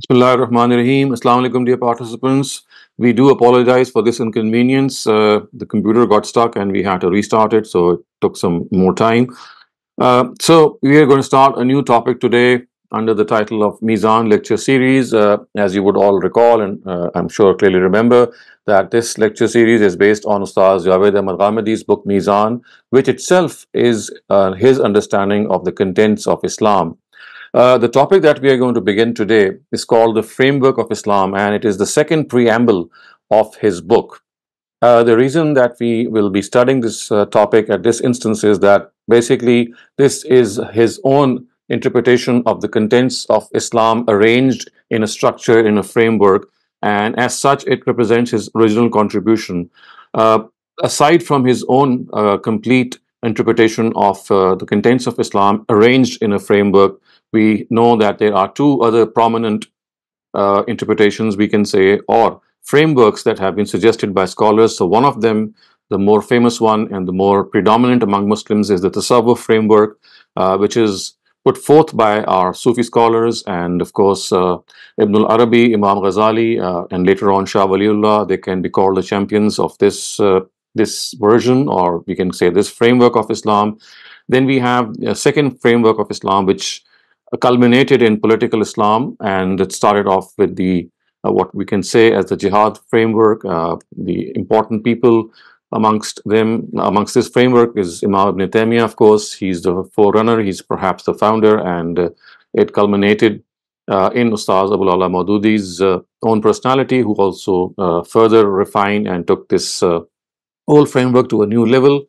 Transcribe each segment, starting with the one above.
Bismillah ar-Rahman ar-Rahim. Assalamu alaikum dear participants. We do apologize for this inconvenience. Uh, the computer got stuck and we had to restart it, so it took some more time. Uh, so we are going to start a new topic today under the title of Meezan lecture series. Uh, as you would all recall and uh, I'm sure clearly remember that this lecture series is based on Ustaz Javed Ahmad Ghamidi's book Meezan, which itself is uh, his understanding of the contents of Islam. Uh, the topic that we are going to begin today is called the Framework of Islam, and it is the second preamble of his book. Uh, the reason that we will be studying this uh, topic at this instance is that basically this is his own interpretation of the contents of Islam arranged in a structure, in a framework, and as such, it represents his original contribution. Uh, aside from his own uh, complete interpretation of uh, the contents of Islam arranged in a framework, we know that there are two other prominent uh, interpretations, we can say, or frameworks that have been suggested by scholars. So one of them, the more famous one and the more predominant among Muslims is the Tasawwuf framework, uh, which is put forth by our Sufi scholars and of course uh, Ibn al-Arabi, Imam Ghazali uh, and later on Shah Waliullah, they can be called the champions of this, uh, this version or we can say this framework of Islam. Then we have a second framework of Islam which culminated in political Islam, and it started off with the uh, what we can say as the jihad framework. Uh, the important people amongst them, amongst this framework, is Imam Ibn Taymiyyah. Of course, he's the forerunner. He's perhaps the founder, and uh, it culminated uh, in Ustaz Abul Ala Maududi's uh, own personality, who also uh, further refined and took this whole framework to a new level.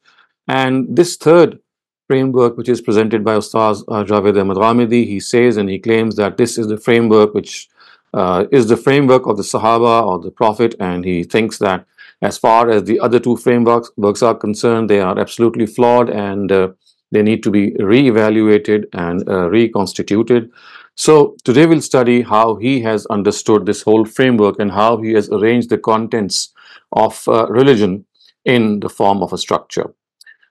And this third framework which is presented by Ustaz uh, Javed Ahmad Ghamidi. He says and he claims that this is the framework which uh, is the framework of the Sahaba or the Prophet, and he thinks that as far as the other two frameworks works are concerned, they are absolutely flawed and uh, they need to be re-evaluated and uh, reconstituted. So today we'll study how he has understood this whole framework and how he has arranged the contents of uh, religion in the form of a structure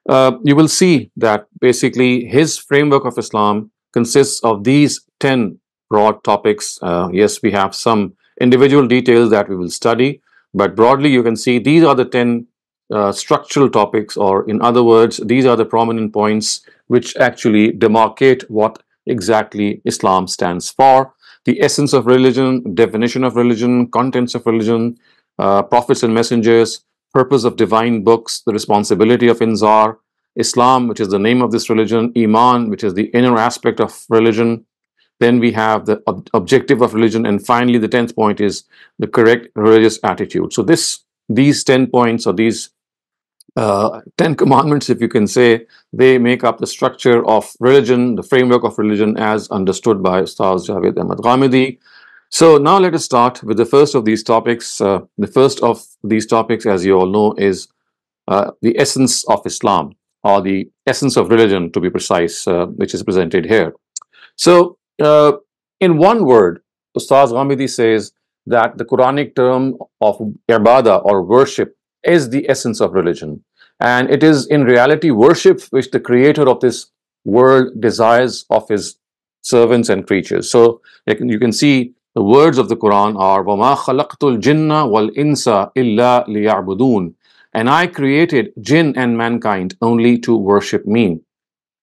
uh, you will see that basically his framework of Islam consists of these 10 broad topics. Uh, yes, we have some individual details that we will study, but broadly you can see these are the 10 uh, structural topics, or in other words, these are the prominent points which actually demarcate what exactly Islam stands for. The essence of religion, definition of religion, contents of religion, uh, prophets and messengers, purpose of divine books, the responsibility of inzar, Islam, which is the name of this religion, Iman, which is the inner aspect of religion. Then we have the ob objective of religion, and finally, the tenth point is the correct religious attitude. So this, these ten points or these uh, ten commandments, if you can say, they make up the structure of religion, the framework of religion, as understood by Ustaz Javed Ahmad Ghamidi. So now let us start with the first of these topics. Uh, the first of these topics, as you all know, is uh, the essence of Islam, or the essence of religion, to be precise, uh, which is presented here. So, uh, in one word, Ustaz Ghamidi says that the Quranic term of ibadah or worship is the essence of religion. And it is in reality worship which the creator of this world desires of his servants and creatures. So you can see the words of the Quran are وَمَا خَلَقْتُ الْجِنَّ وَالْإِنسَ إِلَّا لِيَعْبُدُونَ And I created jinn and mankind only to worship me.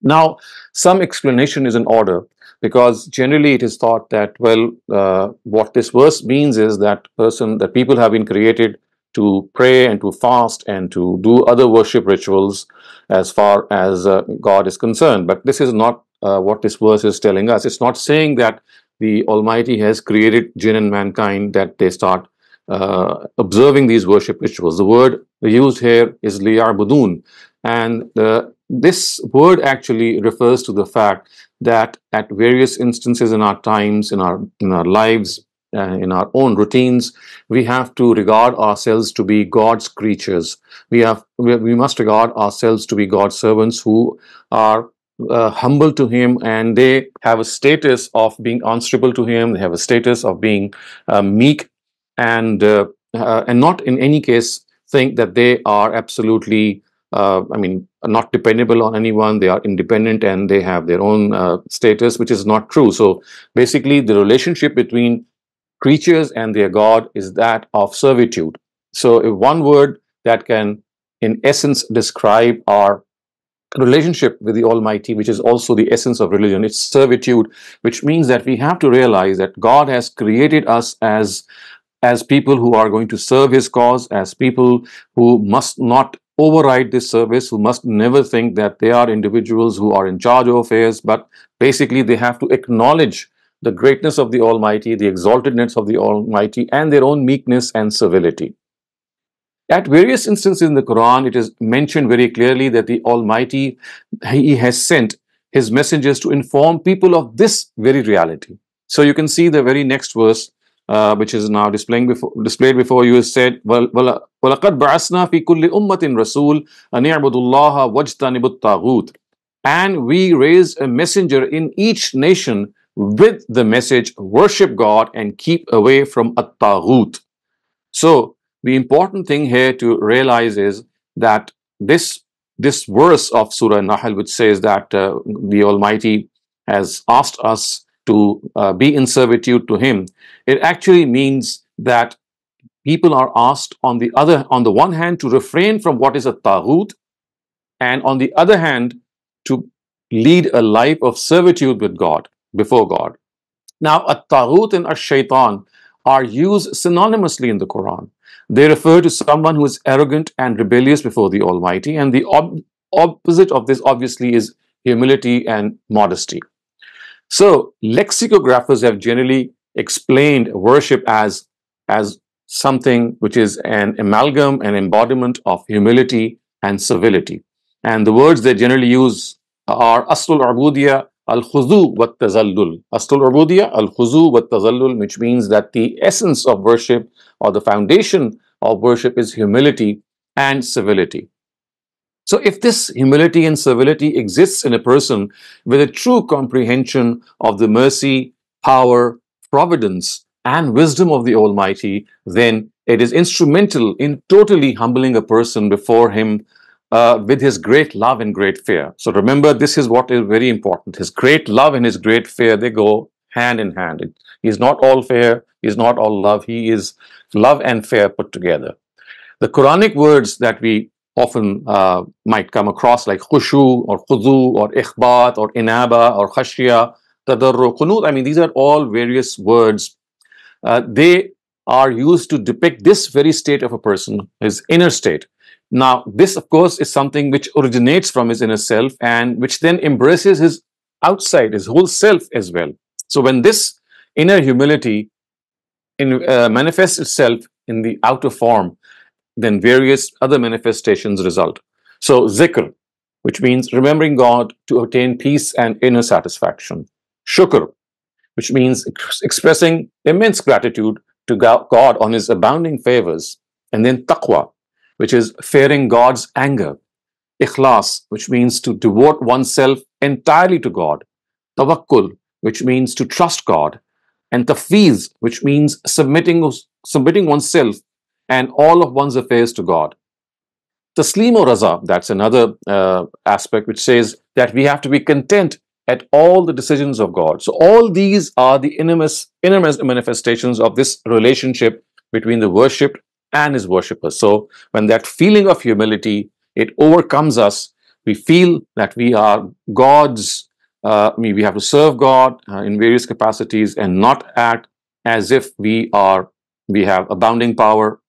Now, some explanation is in order because generally it is thought that, well, uh, what this verse means is that person, that people have been created to pray and to fast and to do other worship rituals as far as uh, God is concerned. But this is not uh, what this verse is telling us. It's not saying that the Almighty has created jinn and mankind that they start uh, observing these worship rituals. The word used here is liya'budun and uh, this word actually refers to the fact that at various instances in our times, in our, in our lives, uh, in our own routines, we have to regard ourselves to be God's creatures. We have we, we must regard ourselves to be God's servants who are uh, humble to him and they have a status of being answerable to him. They have a status of being uh, meek and uh, uh and not in any case think that they are absolutely uh, I mean not dependable on anyone. They are independent and they have their own uh, status which is not true. So basically the relationship between creatures and their God is that of servitude. So, if one word that can, in essence, describe our relationship with the Almighty, which is also the essence of religion, it's servitude, which means that we have to realize that God has created us as as people who are going to serve his cause, as people who must not override this service, who must never think that they are individuals who are in charge of affairs, but basically they have to acknowledge the greatness of the Almighty, the exaltedness of the Almighty, and their own meekness and civility. At various instances in the Quran, it is mentioned very clearly that the Almighty, He has sent His messengers to inform people of this very reality. So you can see the very next verse, uh, which is now displaying before, displayed before you, is said, وَلَقَدْ بَعَثْنَا فِي كُلِّ أُمَّةٍ رَسُولٍ أَنْ يَعْبُدُوا اللَّهَ وَاجْتَنِبُوا الطَّاغُوتِ And we raised a messenger in each nation with the message, worship God and keep away from at-taghut. So the important thing here to realize is that this this verse of Surah Nahl, which says that uh, the Almighty has asked us to uh, be in servitude to Him, it actually means that people are asked on the other, on the one hand, to refrain from what is a taghut, and on the other hand, to lead a life of servitude with God, before God. Now, a taghut and a shaitan are used synonymously in the Quran. They refer to someone who is arrogant and rebellious before the Almighty, and the ob- opposite of this obviously is humility and modesty. So, lexicographers have generally explained worship as, as something which is an amalgam, an embodiment of humility and civility. And the words they generally use are aslul abudiya, al khuzu wa tazallul. Aslul abudiya, al khuzu wa tazallul, which means that the essence of worship or the foundation of worship is humility and civility. So, if this humility and civility exists in a person with a true comprehension of the mercy, power, providence, and wisdom of the Almighty, then it is instrumental in totally humbling a person before Him uh, with His great love and great fear. So, remember, this is what is very important. His great love and His great fear, they go hand in hand. He's not all fear, He's not all love, He is love and fear put together. The Quranic words that we often uh, might come across like khushu or khudu or ikhbat or inaba or khashya, tadarru, qunut, I mean, these are all various words. Uh, they are used to depict this very state of a person, his inner state. Now, this, of course, is something which originates from his inner self and which then embraces his outside, his whole self as well. So, when this inner humility in, uh, manifests itself in the outer form, then various other manifestations result. So, zikr, which means remembering God to obtain peace and inner satisfaction. Shukr, which means ex- expressing immense gratitude to God on His abounding favors. And then taqwa, which is fearing God's anger. Ikhlas, which means to devote oneself entirely to God. Tawakkul, which means to trust God and tafweez, which means submitting, submitting oneself and all of one's affairs to God. Taslim or raza, that's another uh, aspect which says that we have to be content at all the decisions of God. So all these are the inner, inner manifestations of this relationship between the worshipped and his worshippers. So when that feeling of humility, it overcomes us, we feel that we are God's uh, we have to serve God uh, in various capacities and not act as if we are we have abounding power.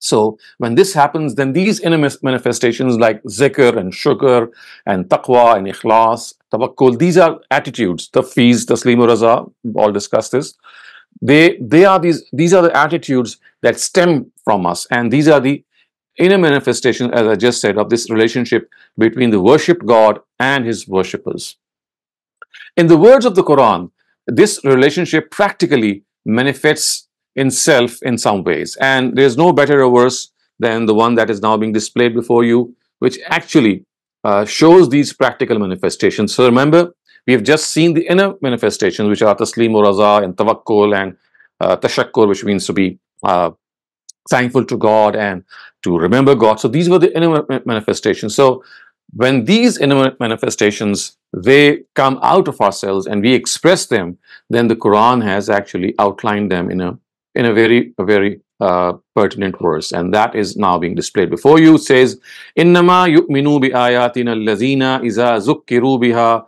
So when this happens, then these inner manifestations like zikr and shukr and taqwa and ikhlas, tawakkul, these are attitudes. Tafweez, taslim raza, all discussed this. They they are these these are the attitudes that stem from us, and these are the inner manifestations, as I just said, of this relationship between the worship God and his worshippers. In the words of the Quran, this relationship practically manifests in self in some ways. And there's no better verse than the one that is now being displayed before you, which actually uh, shows these practical manifestations. So remember, we have just seen the inner manifestations, which are taslim raza and tawakkul and uh, tashakkur, which means to be uh, thankful to God and to remember God. So these were the inner manifestations. So when these inner manifestations they come out of ourselves and we express them then the Quran has actually outlined them in a in a very a very uh, pertinent verse, and that is now being displayed before you. Says, "Innama yu'minu bi ayatina allazina iza zukkiru biha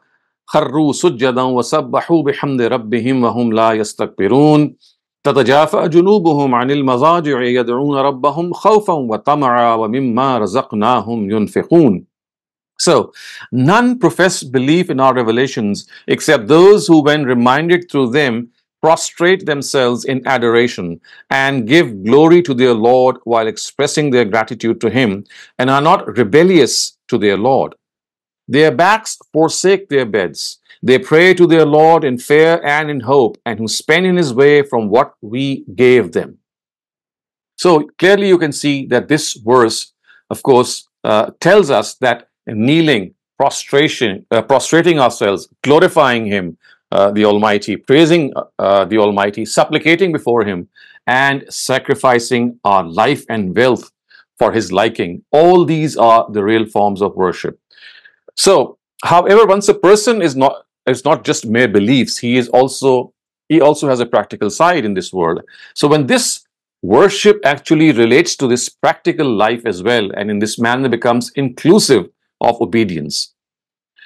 kharru sujjadan wa sabbahu bihamdi rabbihim wa hum la yastakbirun." تتجافى جنوبهم عن المضاجع يدعون ربهم خوفا وطمعا ومما رزقناهم ينفقون so, none profess belief in our revelations except those who, when reminded through them, prostrate themselves in adoration and give glory to their Lord while expressing their gratitude to Him and are not rebellious to their Lord. Their backs forsake their beds. they pray to their Lord in fear and in hope, and who spend in His way from what we gave them. So clearly, you can see that this verse, of course, uh, tells us that kneeling, prostration, uh, prostrating ourselves, glorifying Him, uh, the Almighty, praising uh, the Almighty, supplicating before Him, and sacrificing our life and wealth for His liking. All these are the real forms of worship. So, however, once a person is not is not just mere beliefs, he is also he also has a practical side in this world. So, when this worship actually relates to this practical life as well, and in this manner becomes inclusive of obedience.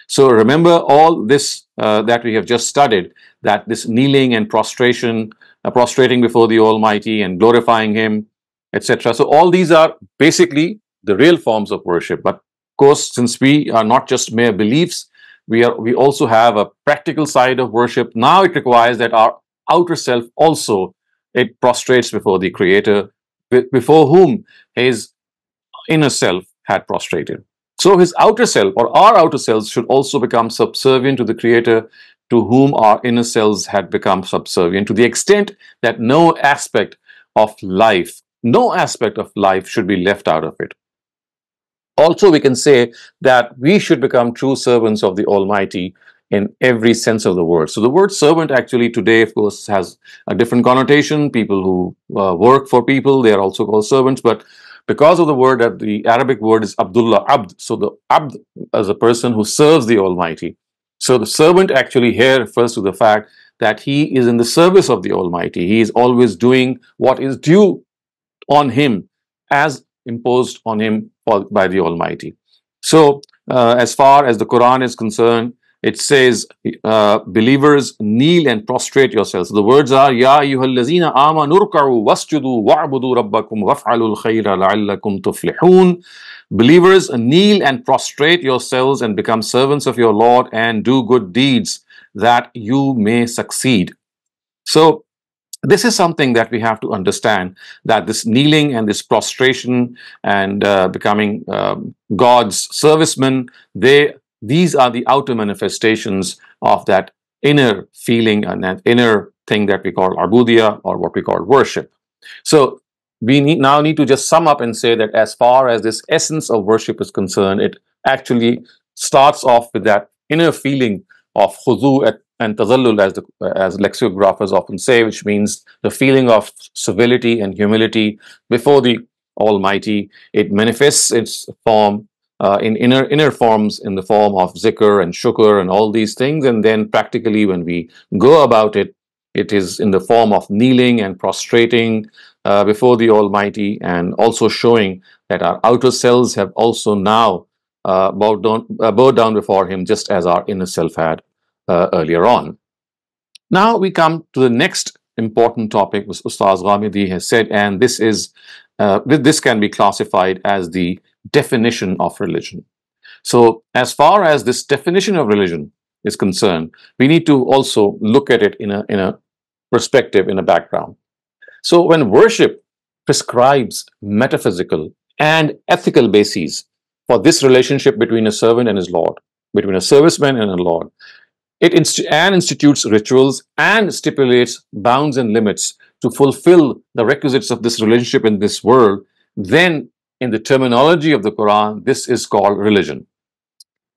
So remember all this uh, that we have just studied, that this kneeling and prostration, uh, prostrating before the Almighty and glorifying Him, etc. So all these are basically the real forms of worship. But of course, since we are not just mere beliefs, we are we also have a practical side of worship. Now it requires that our outer self also it prostrates before the Creator, before whom His inner self had prostrated. So his outer self or our outer selves should also become subservient to the Creator to whom our inner selves had become subservient to the extent that no aspect of life, no aspect of life should be left out of it. Also, we can say that we should become true servants of the Almighty in every sense of the word. So the word servant actually today, of course, has a different connotation. People who uh, work for people, they are also called servants. But because of the word that the Arabic word is Abdullah, Abd. So the Abd as a person who serves the Almighty. So the servant actually here refers to the fact that he is in the service of the Almighty. He is always doing what is due on him as imposed on him by the Almighty. So uh, as far as the Quran is concerned, it says, uh, believers, kneel and prostrate yourselves. The words are, Ya ayyuhallazina amanu ruk'u wasjudu wa'budu rabbakum waf'alul khayra la'allakum tuflihun. Believers, kneel and prostrate yourselves and become servants of your Lord and do good deeds that you may succeed. So, this is something that we have to understand that this kneeling and this prostration and uh, becoming um, God's servicemen, they these are the outer manifestations of that inner feeling and that inner thing that we call abudia or what we call worship. So we need, now need to just sum up and say that as far as this essence of worship is concerned, it actually starts off with that inner feeling of khudu and tazallul as, the, as lexicographers often say, which means the feeling of civility and humility before the Almighty. It manifests its form uh, in inner inner forms in the form of zikr and shukr and all these things and then practically when we go about it it is in the form of kneeling and prostrating uh, before the almighty and also showing that our outer selves have also now uh, bowed, down, uh, bowed down before him just as our inner self had uh, earlier on now we come to the next important topic which ustaz ghamidi has said and this is uh, this can be classified as the definition of religion. So, as far as this definition of religion is concerned, we need to also look at it in a, in a perspective, in a background. So, when worship prescribes metaphysical and ethical bases for this relationship between a servant and his Lord, between a serviceman and a Lord, it inst and institutes rituals and stipulates bounds and limits to fulfill the requisites of this relationship in this world, then in the terminology of the Quran, this is called religion.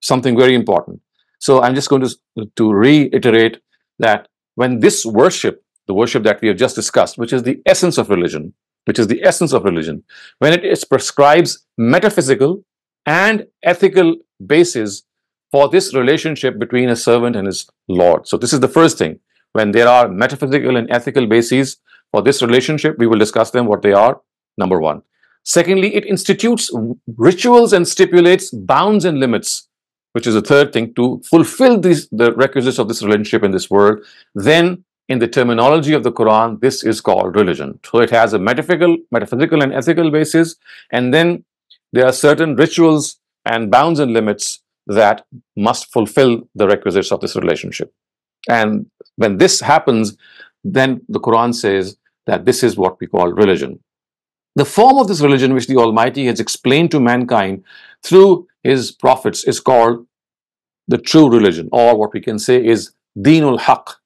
Something very important. So I'm just going to, to reiterate that when this worship, the worship that we have just discussed, which is the essence of religion, which is the essence of religion, when it is prescribes metaphysical and ethical basis for this relationship between a servant and his Lord. So this is the first thing. when there are metaphysical and ethical bases for this relationship, we will discuss them, what they are, number one. Secondly, it institutes rituals and stipulates bounds and limits, which is the third thing, to fulfill these, the requisites of this relationship in this world. Then, in the terminology of the Quran, this is called religion. So it has a metaphysical, metaphysical and ethical basis, and then there are certain rituals and bounds and limits that must fulfill the requisites of this relationship. And when this happens, then the Quran says that this is what we call religion. The form of this religion which the Almighty has explained to mankind through His prophets is called the true religion, or what we can say is Deenul Haq.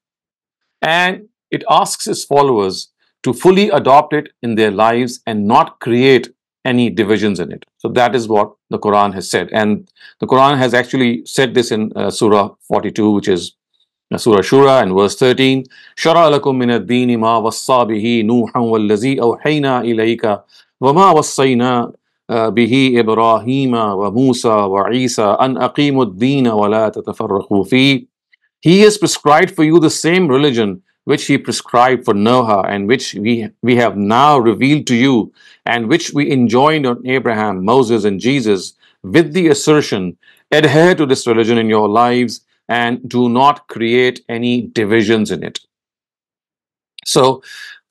And it asks its followers to fully adopt it in their lives and not create any divisions in it. So that is what the Quran has said. And the Quran has actually said this in uh, Surah 42, which is uh, Surah Shura and verse 13. شَرَعَ لَكُم مِّنَ الدِّينِ مَا وَصَّى بِهِ نُوحًا وَالَّذِي أَوْحَيْنَا إِلَيْكَ وَمَا وَصَّيْنَا به إبراهيم وموسى وعيسى أن أقيموا الدين ولا تتفرقوا فيه He has prescribed for you the same religion which he prescribed for Noah and which we, we have now revealed to you and which we enjoined on Abraham, Moses, and Jesus with the assertion, adhere to this religion in your lives and do not create any divisions in it. So,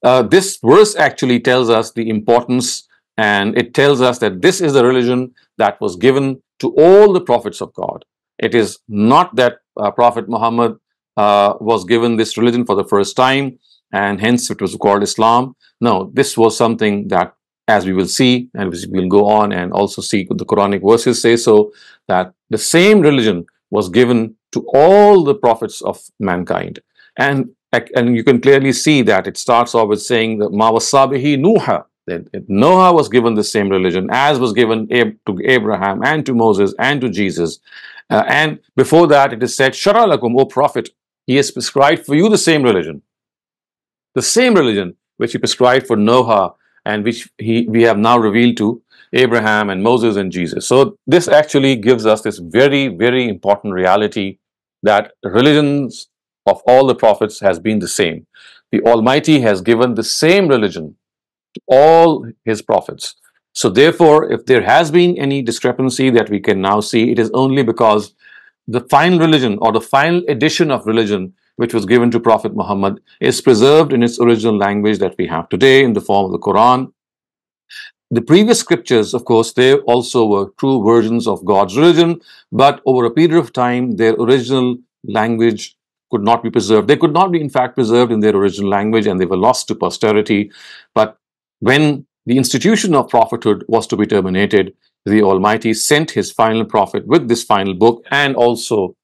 uh, this verse actually tells us the importance and it tells us that this is the religion that was given to all the prophets of God. It is not that uh, Prophet Muhammad uh, was given this religion for the first time and hence it was called Islam. No, this was something that as we will see and we will go on and also see the Quranic verses say so that the same religion was given to all the prophets of mankind. And, and you can clearly see that it starts off with saying that Ma wasabihi Nuha, that Noah was given the same religion as was given to Abraham and to Moses and to Jesus. Uh, and before that, it is said, Shara lakum, O Prophet, he has prescribed for you the same religion. The same religion which he prescribed for Noah and which he, we have now revealed to Abraham and Moses and Jesus. So this actually gives us this very, very important reality that religions of all the prophets has been the same. The Almighty has given the same religion to all his prophets. So therefore, if there has been any discrepancy that we can now see, it is only because the final religion or the final edition of religion which was given to Prophet Muhammad is preserved in its original language that we have today in the form of the Quran. The previous scriptures, of course, they also were true versions of God's religion, but over a period of time, their original language could not be preserved. They could not be, in fact, preserved in their original language and they were lost to posterity. But when the institution of prophethood was to be terminated, the Almighty sent his final prophet with this final book and also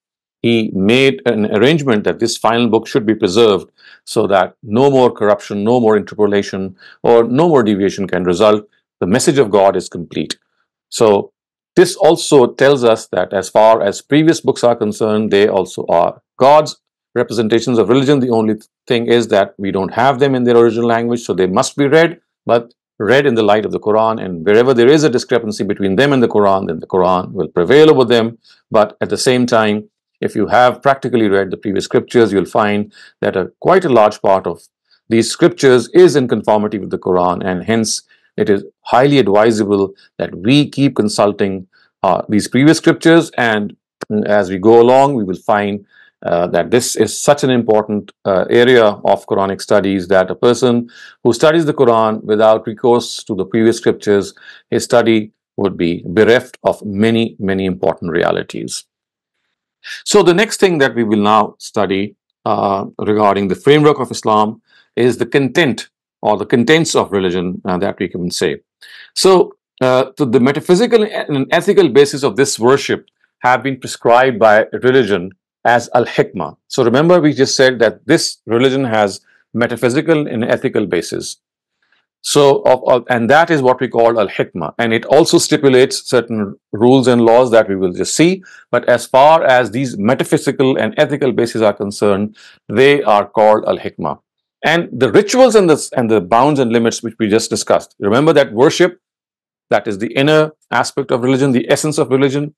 he made an arrangement that this final book should be preserved so that no more corruption, no more interpolation, or no more deviation can result. The message of God is complete. So this also tells us that as far as previous books are concerned, they also are God's representations of religion. The only thing is that we don't have them in their original language, so they must be read, but read in the light of the Quran and wherever there is a discrepancy between them and the Quran, then the Quran will prevail over them. But at the same time, if you have practically read the previous scriptures, you'll find that a, quite a large part of these scriptures is in conformity with the Quran and hence it is highly advisable that we keep consulting uh, these previous scriptures and as we go along, we will find uh, that this is such an important uh, area of Quranic studies that a person who studies the Quran without recourse to the previous scriptures, his study would be bereft of many, many important realities. So the next thing that we will now study uh, regarding the framework of Islam is the content or the contents of religion uh, that we can say. So, uh, so the metaphysical and ethical basis of this worship have been prescribed by religion as al-hikmah. So remember we just said that this religion has metaphysical and ethical basis. So, of, of, and that is what we call al-hikmah. And it also stipulates certain rules and laws that we will just see. But as far as these metaphysical and ethical bases are concerned, they are called al-hikmah. And the rituals and the, and the bounds and limits which we just discussed. Remember that worship, that is the inner aspect of religion, the essence of religion.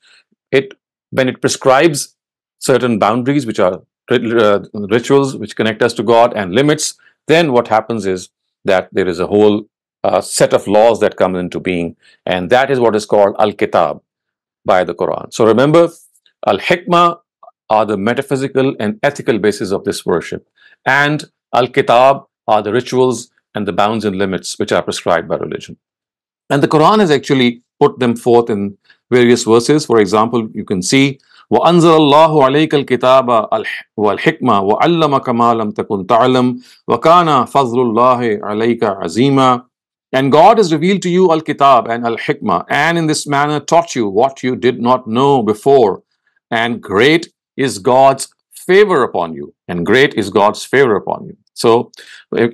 It when it prescribes certain boundaries which are uh, rituals which connect us to God and limits, then what happens is that there is a whole uh, set of laws that come into being, and that is what is called Al Kitab by the Quran. So remember, Al Hikmah are the metaphysical and ethical basis of this worship, and Al Kitab are the rituals and the bounds and limits which are prescribed by religion. And the Quran has actually put them forth in various verses. For example, you can see وأنزل الله عليك الكتاب والحكمة وعلمك ما لم تكن تعلم وكان فضل الله عليك عظيما And God has revealed to you Al-Kitab and Al-Hikmah and in this manner taught you what you did not know before. And great is God's favor upon you. And great is God's favor upon you. So,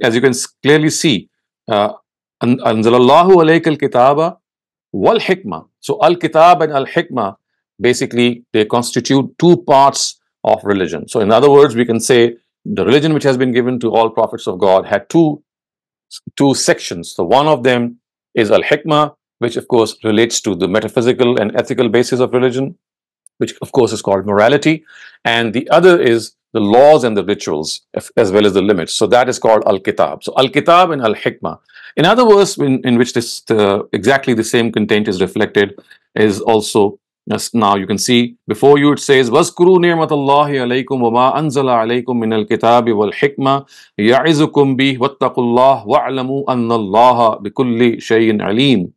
as you can clearly see, uh, Anzalallahu alayka al-kitaba wal-hikmah. So, al-kitab and al-hikmah basically they constitute two parts of religion. So in other words, we can say the religion which has been given to all prophets of God had two, two sections. So one of them is al-hikmah, which of course relates to the metaphysical and ethical basis of religion, which of course is called morality. And the other is the laws and the rituals as well as the limits. So that is called al-kitab. So al-kitab and al-hikmah. In other words, in, in which this exactly the same content is reflected is also Yes, now you can see before you it says وَاذْكُرُوا نِعْمَةَ اللَّهِ عَلَيْكُمْ وَمَا أَنزَلَ عَلَيْكُمْ مِنَ الْكِتَابِ وَالْحِكْمَةِ يَعِزُكُمْ بِهِ وَاتَّقُوا اللَّهَ وَاعْلَمُوا أَنَّ اللَّهَ بِكُلِّ شَيْءٍ عَلِيمٌ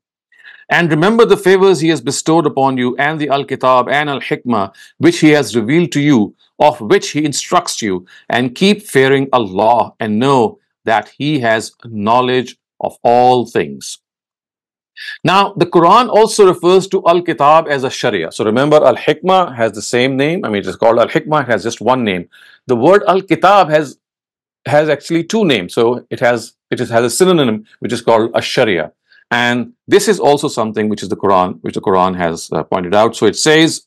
and remember the favors he has bestowed upon you and the Al-Kitab and Al-Hikmah which he has revealed to you of which he instructs you and keep fearing Allah and know that he has knowledge of all things. Now, the Quran also refers to Al-Kitab as a Sharia. So remember, Al-Hikmah has the same name. I mean, it is called Al-Hikmah. It has just one name. The word Al-Kitab has has actually two names. So it has it is, has a synonym which is called a Sharia. And this is also something which is the Quran, which the Quran has uh, pointed out. So it says,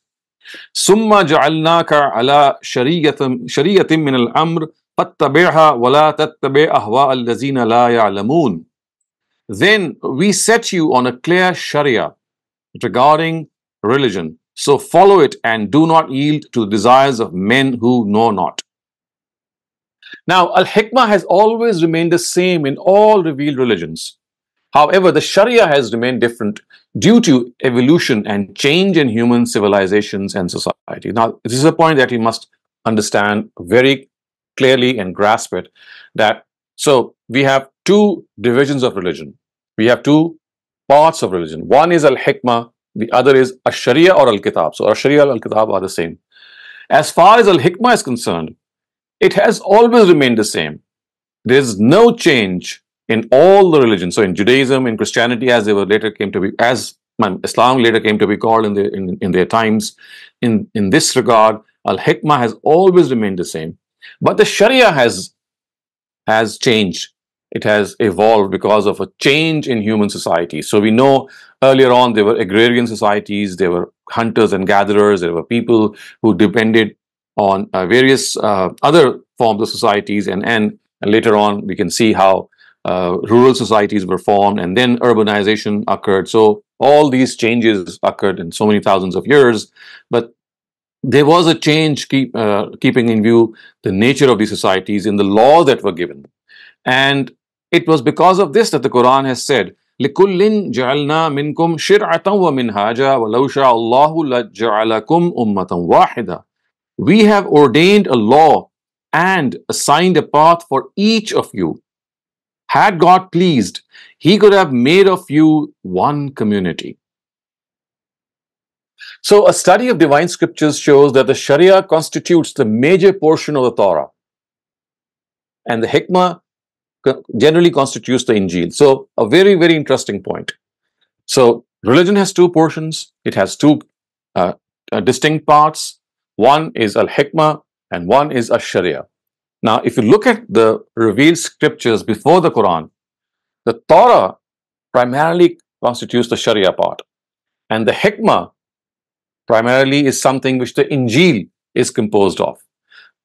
"Summa ja'alnaka ala shariyatim min al-amr fattabi'ha wa la tattabi' ahwa al-lazina la ya'lamun." Then we set you on a clear Sharia regarding religion. So follow it and do not yield to the desires of men who know not. Now, Al Hikmah has always remained the same in all revealed religions. However, the Sharia has remained different due to evolution and change in human civilizations and society. Now, this is a point that you must understand very clearly and grasp it that so we have two divisions of religion we have two parts of religion. One is al-hikmah, the other is al-sharia or al-kitab. So al-sharia and al-kitab are the same. As far as al-hikmah is concerned, it has always remained the same. There is no change in all the religions. So in Judaism, in Christianity, as they were later came to be, as Islam later came to be called in, the, in, in their times, in, in this regard, al-hikmah has always remained the same. But the sharia has, has changed it has evolved because of a change in human society. So we know earlier on there were agrarian societies, there were hunters and gatherers, there were people who depended on uh, various uh, other forms of societies, and, and, later on we can see how uh, rural societies were formed, and then urbanization occurred. So all these changes occurred in so many thousands of years, but there was a change keep, uh, keeping in view the nature of these societies in the laws that were given. And it was because of this that the Quran has said, لِكُلٍّ جَعَلْنَا مِنْكُمْ شِرْعَةً وَمِنْهَاجًا وَلَوْ شَاءَ اللَّهُ لَجَعَلَكُمْ أُمَّةً وَاحِدًا We have ordained a law and assigned a path for each of you. Had God pleased, He could have made of you one community. So, a study of divine scriptures shows that the Sharia constitutes the major portion of the Torah, and the Hikmah generally constitutes the Injil. So a very, very interesting point. So religion has two portions. It has two uh, uh, distinct parts. One is Al-Hikmah and one is Al-Sharia. Now, if you look at the revealed scriptures before the Quran, the Torah primarily constitutes the Sharia part. And the Hikmah primarily is something which the Injil is composed of.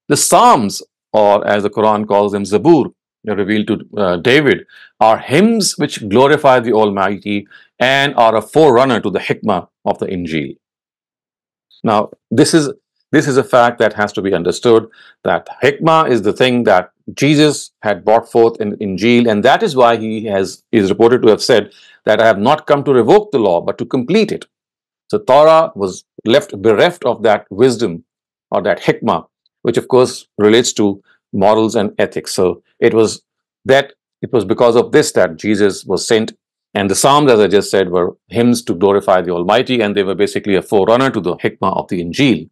The Psalms, or as the Quran calls them, Zabur, revealed to uh, David are hymns which glorify the Almighty and are a forerunner to the hikmah of the Injil. Now, this is this is a fact that has to be understood that hikmah is the thing that Jesus had brought forth in Injil, and that is why he has is reported to have said that I have not come to revoke the law, but to complete it. So Torah was left bereft of that wisdom or that hikmah, which of course relates to morals and ethics. So it was that it was because of this that Jesus was sent. And the Psalms, as I just said, were hymns to glorify the Almighty, and they were basically a forerunner to the hikmah of the Injil.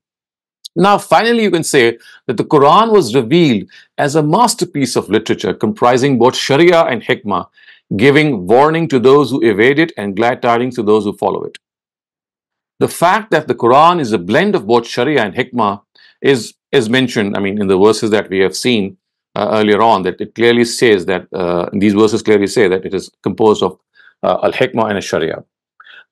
Now, finally, you can say that the Quran was revealed as a masterpiece of literature comprising both Sharia and Hikmah, giving warning to those who evade it and glad tidings to those who follow it. The fact that the Quran is a blend of both Sharia and Hikmah is, is mentioned, I mean, in the verses that we have seen earlier on, that it clearly says that, uh, these verses clearly say that it is composed of uh, Al-Hikmah and Sharia.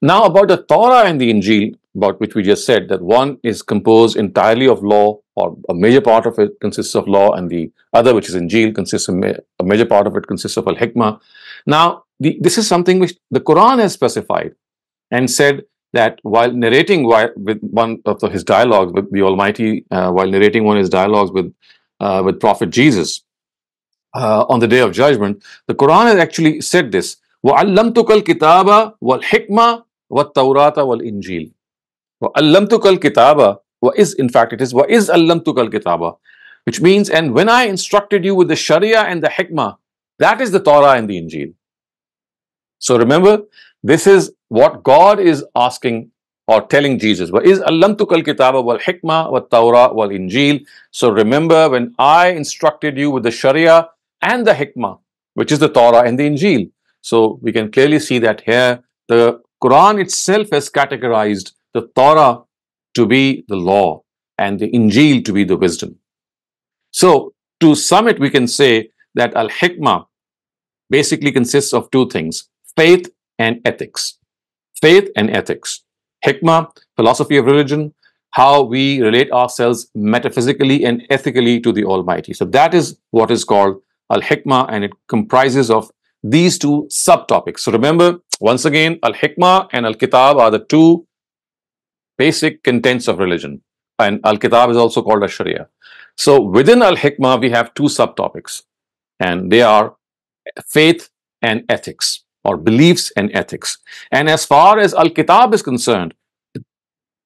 Now, about the Torah and the Injil, about which we just said, that one is composed entirely of law, or a major part of it consists of law, and the other, which is Injil, consists of a major part of it consists of Al-Hikmah. Now, the, this is something which the Quran has specified and said that while narrating with one of the, his dialogues with the Almighty, uh, while narrating one of his dialogues with uh, with Prophet Jesus uh, on the Day of Judgment, the Quran has actually said this: وَعَلَّمْتُكَ الْكِتَابَ وَالْحِكْمَةَ وَالتَّوْرَاةَ وَالْإِنْجِيلَ وَأَلَّمْتُكَ الْكِتَابَ is in fact it is وَإِذْ أَلَّمْتُكَ الْكِتَابَ which means and when I instructed you with the Sharia and the Hikmah that is the Torah and the Injil. So remember this is what God is asking or telling Jesus, is Allam tukal kitaba wal hikmah wal Torah wal Injil. So remember when I instructed you with the Sharia and the hikmah, which is the Torah and the Injil. So we can clearly see that here the Quran itself has categorized the Torah to be the law and the Injil to be the wisdom. So to sum it, we can say that al-hikmah basically consists of two things, faith and ethics. Faith and ethics. Hikmah, philosophy of religion, how we relate ourselves metaphysically and ethically to the Almighty. So that is what is called Al-Hikmah and it comprises of these two subtopics. So remember, once again, Al-Hikmah and Al-Kitab are the two basic contents of religion. And Al-Kitab is also called a Sharia. So within Al-Hikmah, we have two subtopics. And they are faith and ethics, or beliefs and ethics. And as far as Al-Kitab is concerned,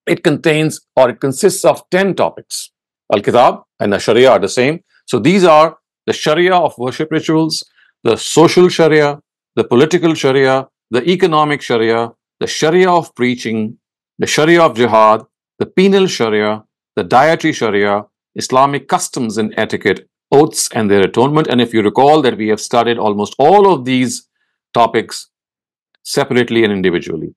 it contains or it consists of 10 topics. Al-Kitab and the Sharia are the same. So these are the Sharia of worship rituals, the social Sharia, the political Sharia, the economic Sharia, the Sharia of preaching, the Sharia of jihad, the penal Sharia, the dietary Sharia, Islamic customs and etiquette, oaths and their atonement. And if you recall that we have studied almost all of these topics separately and individually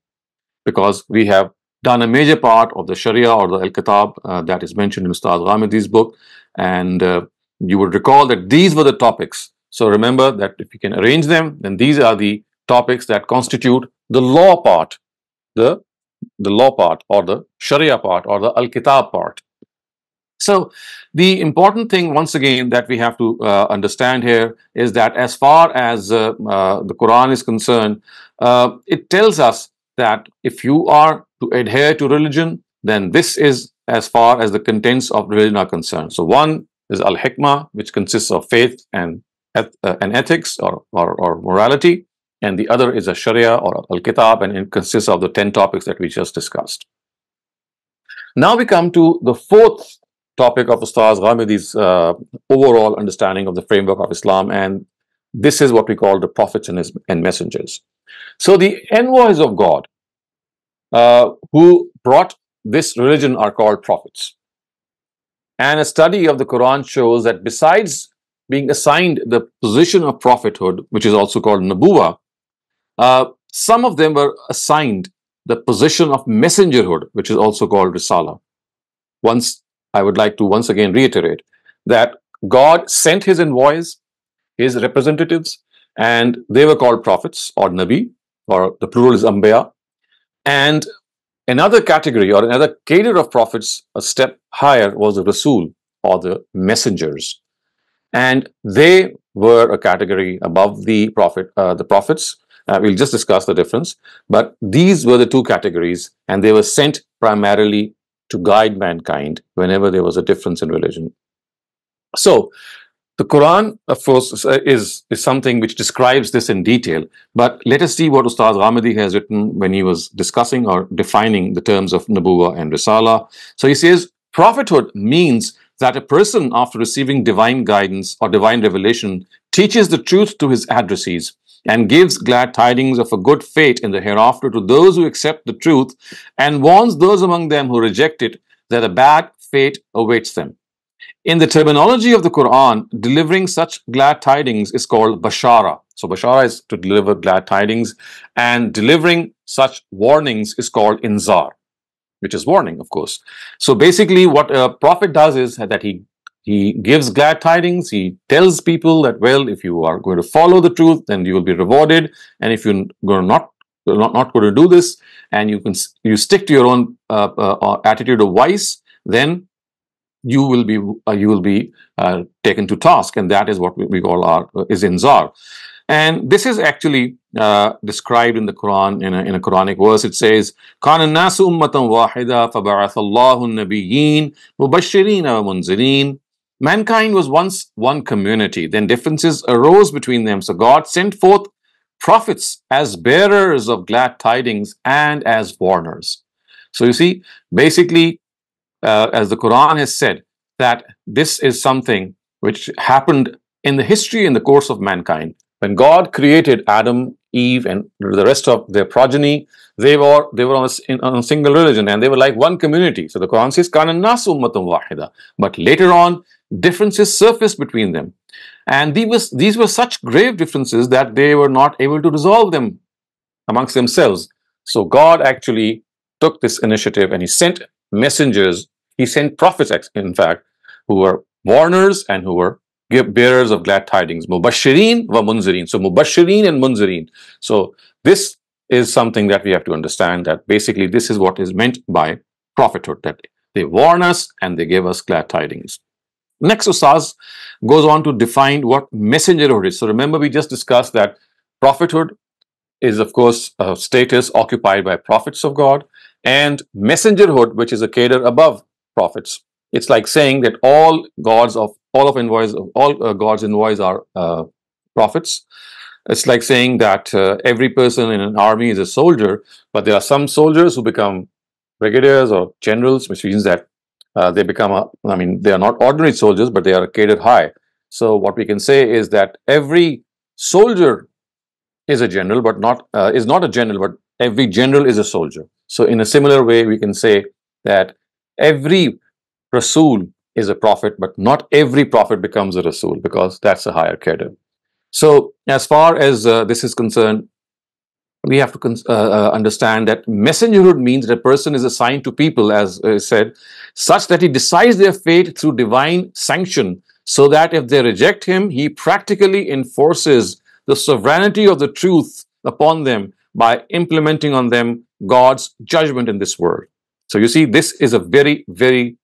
because we have done a major part of the Sharia or the Al-Kitab uh, that is mentioned in Ustad Ghamidi's book. And uh, you would recall that these were the topics. So remember that if you can arrange them, then these are the topics that constitute the law part, the the law part or the Sharia part or the Al-Kitab part. So the important thing once again that we have to uh, understand here is that as far as uh, uh, the Quran is concerned, uh, it tells us that if you are to adhere to religion, then this is as far as the contents of religion are concerned. So one is Al-Hikmah, which consists of faith and, uh, and ethics or, or, or morality and the other is a Sharia or Al-Kitab and it consists of the 10 topics that we just discussed. Now we come to the fourth topic of Ustaz Ghamidi's uh, overall understanding of the framework of Islam and this is what we call the prophets and, his, and messengers. So the envoys of God uh, who brought this religion are called prophets. And a study of the Quran shows that besides being assigned the position of prophethood, which is also called Nabuwa, uh, some of them were assigned the position of messengerhood, which is also called Risala. Once, I would like to once again reiterate that God sent his envoys, his representatives, and they were called prophets or Nabi, or the plural is Ambiya. And another category or another cadre of prophets, a step higher, was the Rasul or the messengers. And they were a category above the prophet, uh, the prophets, uh, we'll just discuss the difference. But these were the two categories and they were sent primarily to guide mankind whenever there was a difference in religion. So, the Quran, of course, is, uh, is, is something which describes this in detail. But let us see what Ustaz Ghamidi has written when he was discussing or defining the terms of Nabuwa and Risala. So he says, prophethood means that a person, after receiving divine guidance or divine revelation, teaches the truth to his addressees and gives glad tidings of a good fate in the hereafter to those who accept the truth and warns those among them who reject it that a bad fate awaits them. In the terminology of the Quran, delivering such glad tidings is called bashara. So bashara is to deliver glad tidings and delivering such warnings is called inzar, which is warning, of course. So basically what a prophet does is that he he gives glad tidings. He tells people that, well, if you are going to follow the truth, then you will be rewarded. And if you're going to not not, not going to do this and you can you stick to your own uh, uh, uh, attitude of vice then you will be uh, you will be uh, taken to task and that is what we, we call our uh, is inzar and this is actually described in the quran in a, in a quranic verse it says kana nasu ummatan wahida fab'atha allahu nabiyyin mubashirin wa munzirin Mankind was once one community, then differences arose between them. So God sent forth prophets as bearers of glad tidings and as warners. So you see, basically, uh, as the Quran has said, that this is something which happened in the history in the course of mankind. When God created Adam, Eve, and the rest of their progeny, they were they were on a, in, on a single religion and they were like one community. So the Quran says, "Kana wahida." But later on, differences surfaced between them. And these were, these were such grave differences that they were not able to resolve them amongst themselves. So God actually took this initiative and he sent messengers, he sent prophets, in fact, who were warners and who were bearers of glad tidings. Mubashirin wa munzirin. So Mubashirin and Munzirin. So this is something that we have to understand that basically this is what is meant by prophethood, that they warn us and they give us glad tidings. Next Ustaz goes on to define what messengerhood is. So remember we just discussed that prophethood is of course a status occupied by prophets of God and messengerhood which is a cadre above prophets. It's like saying that all gods of all of envoys all uh, gods envoys are uh, prophets. It's like saying that uh, every person in an army is a soldier, but there are some soldiers who become brigadiers or generals, which means that uh, they become a, I mean, they are not ordinary soldiers, but they are catered high. So what we can say is that every soldier is a general, but not uh, is not a general, but every general is a soldier. So in a similar way, we can say that every Rasul is a prophet, but not every prophet becomes a Rasul because that's a higher cadre. So as far as uh, this is concerned, we have to uh, uh, understand that messengerhood means that a person is assigned to people, as I said, such that he decides their fate through divine sanction, so that if they reject him, he practically enforces the sovereignty of the truth upon them by implementing on them God's judgment in this world. So you see, this is a very, very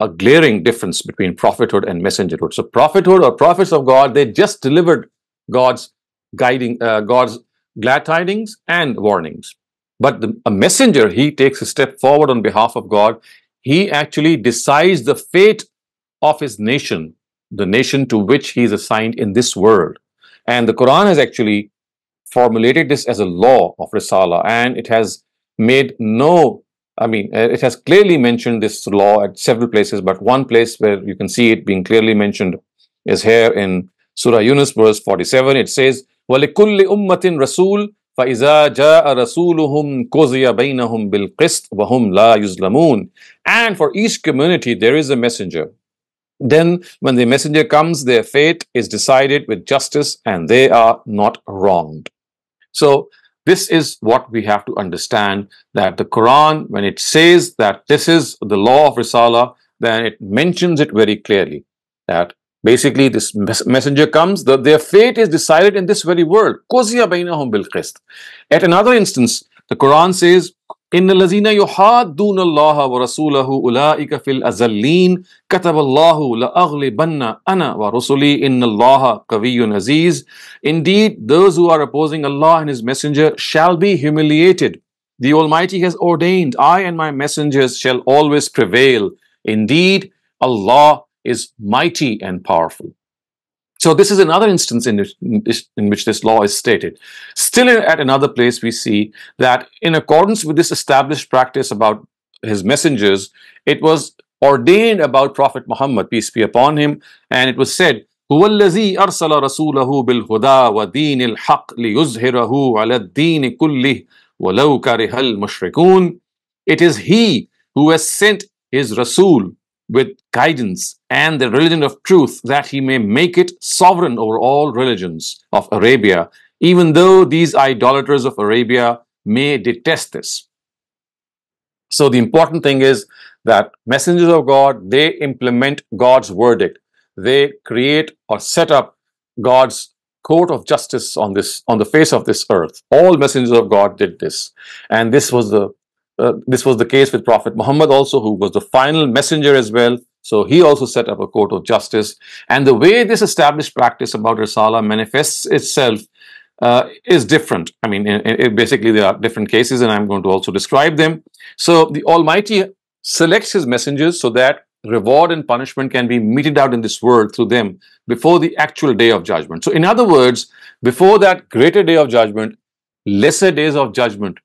a glaring difference between prophethood and messengerhood. So prophethood or prophets of God, they just delivered God's guiding, uh, God's glad tidings and warnings. But the, a messenger, he takes a step forward on behalf of God. He actually decides the fate of his nation, the nation to which he is assigned in this world. And the Quran has actually formulated this as a law of Risala and it has made no, I mean, uh, it has clearly mentioned this law at several places, but one place where you can see it being clearly mentioned is here in Surah Yunus, verse 47. It says, ولكل أمة رسول فإذا جاء رسولهم قضي بينهم بالقسط وهم لا يظلمون and for each community there is a messenger then when the messenger comes their fate is decided with justice and they are not wronged so this is what we have to understand that the Quran when it says that this is the law of Risala then it mentions it very clearly that Basically, this messenger comes, the, their fate is decided in this very world. At another instance, the Quran says, إن الذين يحادون الله ورسوله أولئك في الأزلين كتب الله لأغلبن أنا ورسلي إن الله قوي عزيز Indeed, those who are opposing Allah and His Messenger shall be humiliated. the Almighty has ordained, I and my messengers shall always prevail. Indeed, Allah is mighty and powerful. So this is another instance in which, in which this law is stated. Still at another place we see that in accordance with this established practice about his messengers, it was ordained about Prophet Muhammad, peace be upon him, and it was said, هو الذي أرسل رسوله بالهدى ودين الحق ليظهره على الدين كله ولو كره المشركون It is he who has sent his Rasul with guidance and the religion of truth that he may make it sovereign over all religions of Arabia, even though these idolaters of Arabia may detest this. So the important thing is that messengers of God, they implement God's verdict. They create or set up God's court of justice on this on the face of this earth. All messengers of God did this. And this was the uh, this was the case with Prophet Muhammad also, who was the final messenger as well. So he also set up a court of justice. And the way this established practice about Risala manifests itself uh, is different. I mean, it, it basically there are different cases, and I'm going to also describe them. So the Almighty selects His messengers so that reward and punishment can be meted out in this world through them before the actual day of judgment. So, in other words, before that greater day of judgment, lesser days of judgment,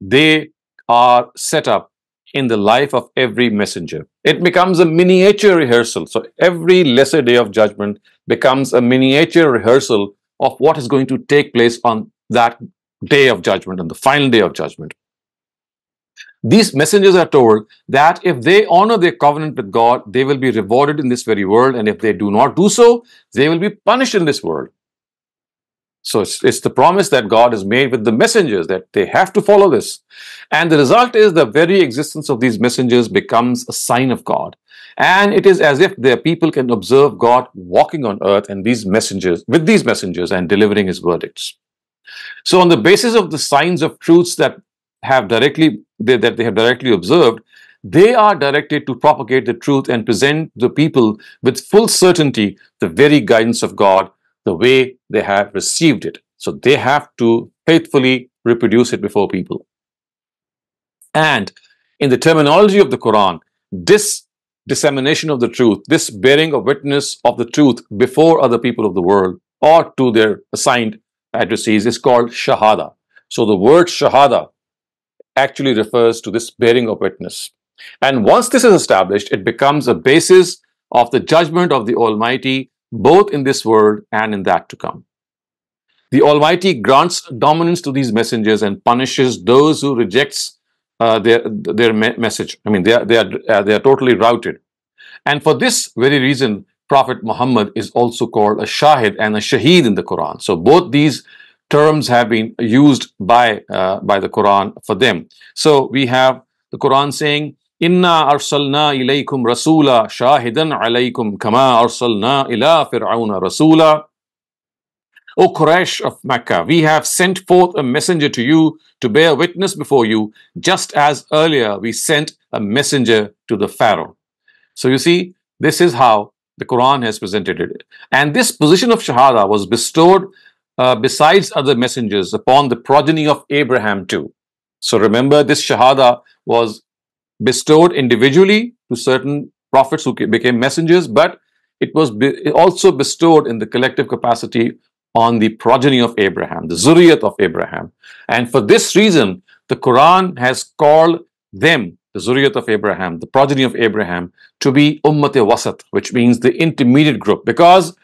they are set up in the life of every messenger. It becomes a miniature rehearsal. So every lesser day of judgment becomes a miniature rehearsal of what is going to take place on that day of judgment, on the final day of judgment. These messengers are told that if they honor their covenant with God, they will be rewarded in this very world, and if they do not do so, they will be punished in this world. So it's, it's the promise that God has made with the messengers that they have to follow this. And the result is the very existence of these messengers becomes a sign of God. And it is as if their people can observe God walking on earth and these messengers, with these messengers and delivering his verdicts. So on the basis of the signs of truths that have directly, they, that they have directly observed, they are directed to propagate the truth and present the people with full certainty the very guidance of God the way they have received it. So they have to faithfully reproduce it before people. And in the terminology of the Quran, this dissemination of the truth, this bearing of witness of the truth before other people of the world or to their assigned addressees is called Shahada. So the word Shahada actually refers to this bearing of witness. And once this is established, it becomes a basis of the judgment of the Almighty both in this world and in that to come. The Almighty grants dominance to these messengers and punishes those who rejects uh, their their me message. I mean, they are they are uh, they are totally routed, and for this very reason, Prophet Muhammad is also called a shahid and a shaheed in the Quran. So both these terms have been used by uh, by the Quran for them. So we have the Quran saying, ইন্না আরসালনা ইলাইকুম রাসূলা শাহিদান আলাইকুম কামা আরসালনা ইলা ফিরআউনা রাসূলা O Quraysh of Mecca, we have sent forth a messenger to you to bear witness before you, just as earlier we sent a messenger to the Pharaoh. So you see, this is how the Quran has presented it. And this position of Shahada was bestowed uh, besides other messengers upon the progeny of Abraham too. So remember this Shahada was bestowed individually to certain prophets who became messengers, but it was be also bestowed in the collective capacity on the progeny of Abraham, the Zuriyat of Abraham. And for this reason, the Quran has called them, the Zuriyat of Abraham, the progeny of Abraham, to be Ummat Wasat, which means the intermediate group, because